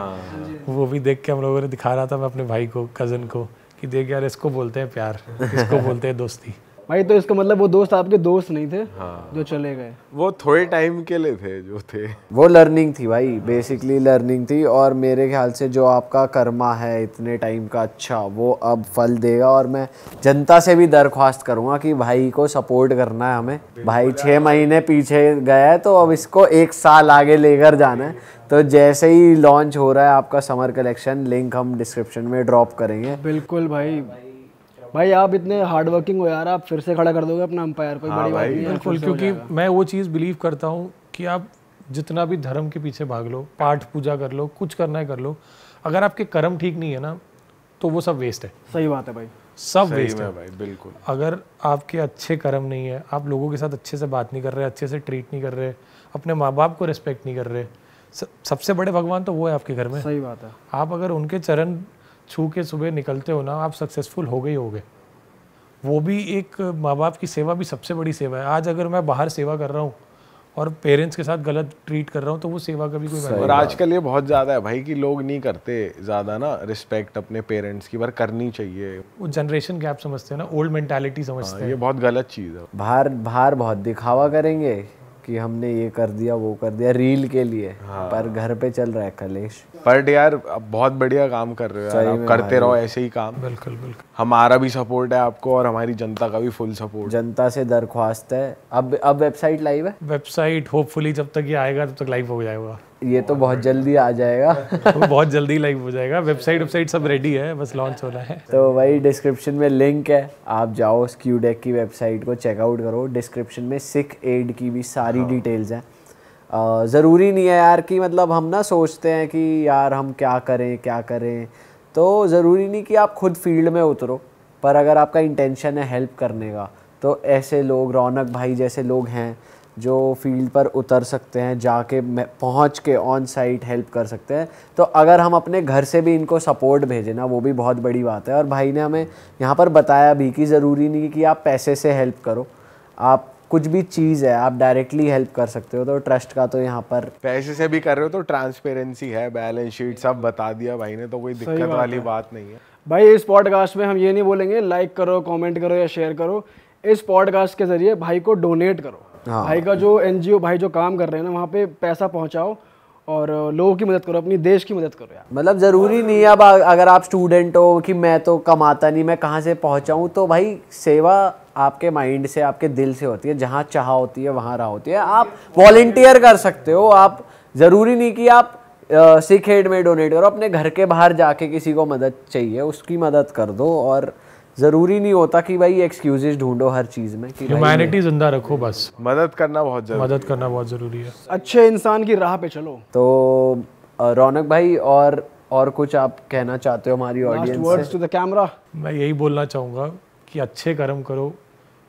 वो भी देख के हम लोगों ने दिखा रहा था मैं अपने भाई को कज़न को कि देख यार इसको बोलते हैं प्यार इसको बोलते हैं दोस्ती। भाई तो इसका मतलब वो दोस्त आपके दोस्त नहीं थे हाँ। जो चले गए। वो थोड़े टाइम के लिए थे जो थे। वो लर्निंग थी भाई बेसिकली लर्निंग थी। और मेरे ख्याल से जो आपका कर्मा है इतने टाइम का अच्छा वो अब फल देगा। और मैं जनता से भी दरख्वास्त करूँगा कि भाई को सपोर्ट करना है हमें। भाई छः महीने पीछे गया है तो अब इसको एक साल आगे लेकर जाना है। तो जैसे ही लॉन्च हो रहा है आपका समर कलेक्शन लिंक हम डिस्क्रिप्शन में ड्रॉप करेंगे। बिल्कुल भाई। भाई आप इतने हार्ड वर्किंग हो यार आप फिर से खड़ा कर दोगे अपना अंपायर कोई बड़ी बात नहीं है बिल्कुल क्योंकि मैं वो चीज़ बिलीव करता हूँ कि आप जितना भी धर्म के पीछे भाग लो पाठ पूजा कर लो कुछ करना है कर लो। अगर आपके कर्म ठीक नहीं है ना तो वो सब वेस्ट है। सही बात है भाई। सब वेस्ट है। भाई बिल्कुल। अगर आपके अच्छे कर्म नहीं है आप लोगों के साथ अच्छे से बात नहीं कर रहे अच्छे से ट्रीट नहीं कर रहे अपने माँ बाप को रिस्पेक्ट नहीं कर रहे सबसे बड़े भगवान तो वो है आपके घर में। सही बात है। आप अगर उनके चरण छू के सुबह निकलते हो ना आप सक्सेसफुल हो गए ही गए। वो भी एक माँ बाप की सेवा भी सबसे बड़ी सेवा है। आज अगर मैं बाहर सेवा कर रहा हूँ और पेरेंट्स के साथ गलत ट्रीट कर रहा हूँ तो वो सेवा का भी कोई और आजकल ये बहुत ज़्यादा है भाई कि लोग नहीं करते ज़्यादा ना रिस्पेक्ट अपने पेरेंट्स की पर करनी चाहिए। वो जनरेशन गैप समझते हैं ना ओल्ड मेंटालिटी समझते हाँ, हैं। ये बहुत गलत चीज़ है। बाहर बाहर बहुत दिखावा करेंगे। कि हमने ये कर दिया वो कर दिया रील के लिए। हाँ। पर घर पे चल रहा है कलेश। पर यार अब बहुत बढ़िया काम कर रहे हो यार। आप करते रहो ऐसे ही काम। बिल्कुल बिल्कुल। हमारा भी सपोर्ट है आपको और हमारी जनता का भी फुल सपोर्ट जनता से दरख्वास्त है। अब अब वेबसाइट लाइव है? वेबसाइट होपफुली जब तक ये आएगा तब तक लाइव हो जाएगा। ये तो बहुत जल्दी आ जाएगा। बहुत जल्दी लाइव हो जाएगा। वेबसाइट वेबसाइट सब रेडी है बस लॉन्च होना है। तो वही डिस्क्रिप्शन में लिंक है। आप जाओ स्क्यूडेक की वेबसाइट को चेकआउट करो। डिस्क्रिप्शन में सिक एड की भी सारी डिटेल्स हैं। ज़रूरी नहीं है यार कि मतलब हम ना सोचते हैं कि यार हम क्या करें क्या करें। तो ज़रूरी नहीं कि आप खुद फ़ील्ड में उतरो पर अगर आपका इंटेंशन है हेल्प करने का तो ऐसे लोग रौनक भाई जैसे लोग हैं जो फ़ील्ड पर उतर सकते हैं जाके पहुँच के ऑन साइट हेल्प कर सकते हैं। तो अगर हम अपने घर से भी इनको सपोर्ट भेजें ना वो भी बहुत बड़ी बात है। और भाई ने हमें यहाँ पर बताया भी कि ज़रूरी नहीं कि आप पैसे से हेल्प करो। आप कुछ भी चीज़ है आप डायरेक्टली हेल्प कर सकते हो। तो ट्रस्ट का तो यहाँ पर पैसे से भी कर रहे हो तो ट्रांसपेरेंसी है बैलेंस शीट सब बता दिया भाई ने तो कोई दिक्कत बात वाली बात नहीं है। भाई इस पॉडकास्ट में हम ये नहीं बोलेंगे लाइक करो कमेंट करो या शेयर करो। इस पॉडकास्ट के ज़रिए भाई को डोनेट करो। हाँ। भाई का जो एनजीओ भाई जो काम कर रहे हैं ना वहाँ पे पैसा पहुँचाओ और लोगों की मदद करो अपनी देश की मदद करो यार मतलब ज़रूरी नहीं है अब अगर आप स्टूडेंट हो कि मैं तो कमाता नहीं मैं कहाँ से पहुँचाऊँ तो भाई सेवा आपके माइंड से आपके दिल से होती है जहाँ चाह होती है वहाँ रहा होती है आप वॉल्टियर कर सकते हो आप ज़रूरी नहीं कि आप सिख हेड में डोनेट करो अपने घर के बाहर जाके किसी को मदद चाहिए उसकी मदद कर दो और ज़रूरी नहीं होता कि भाई एक्सक्यूजेज ढूंढो हर चीज़ में कि ह्यूमैनिटी ज़िंदा रखो बस। मदद करना बहुत ज़रूरी मदद करना बहुत ज़रूरी है। अच्छे इंसान की राह पे चलो। तो रौनक भाई और और कुछ आप कहना चाहते हो हमारी audience words to the camera मैं यही बोलना चाहूँगा कि अच्छे कर्म करो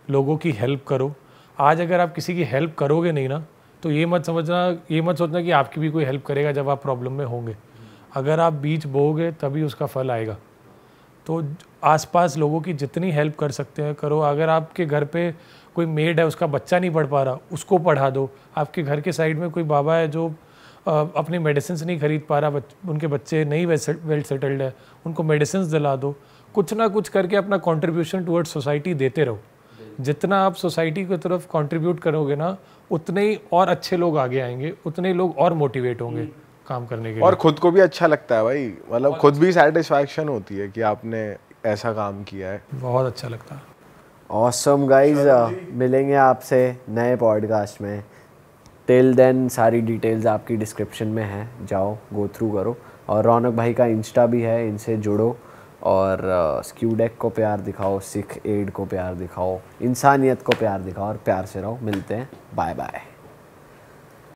लोगों की हेल्प करो। आज अगर आप किसी की हेल्प करोगे नहीं ना तो ये मत समझना ये मत सोचना कि आपकी भी कोई हेल्प करेगा जब आप प्रॉब्लम में होंगे। अगर आप बीज बोओगे तभी उसका फल आएगा। तो आसपास लोगों की जितनी हेल्प कर सकते हैं करो। अगर आपके घर पे कोई मेड है उसका बच्चा नहीं पढ़ पा रहा उसको पढ़ा दो। आपके घर के साइड में कोई बाबा है जो अपनी मेडिसिन नहीं खरीद पा रहा बच, उनके बच्चे नहीं वेल सेटल्ड है उनको मेडिसिन दिला दो। कुछ ना कुछ करके अपना कॉन्ट्रीब्यूशन टुवर्ड्स सोसाइटी देते रहो। जितना आप सोसाइटी की तरफ़ कंट्रीब्यूट करोगे ना उतने ही और अच्छे लोग आगे आएँगे उतने ही लोग और मोटिवेट होंगे। काम करने के और खुद को भी अच्छा लगता है भाई। मतलब खुद भी सेटिस्फैक्शन होती है कि आपने ऐसा काम किया है। बहुत अच्छा लगता है। ऑसम गाइस मिलेंगे आपसे नए पॉडकास्ट में। टिल देन सारी डिटेल्स आपकी डिस्क्रिप्शन में है। जाओ गो थ्रू करो। और रौनक भाई का इंस्टा भी है इनसे जुड़ो। और स्क्यूडेक को प्यार दिखाओ सिख एड को प्यार दिखाओ इंसानियत को प्यार दिखाओ। और प्यार से रहो। मिलते हैं। Bye bye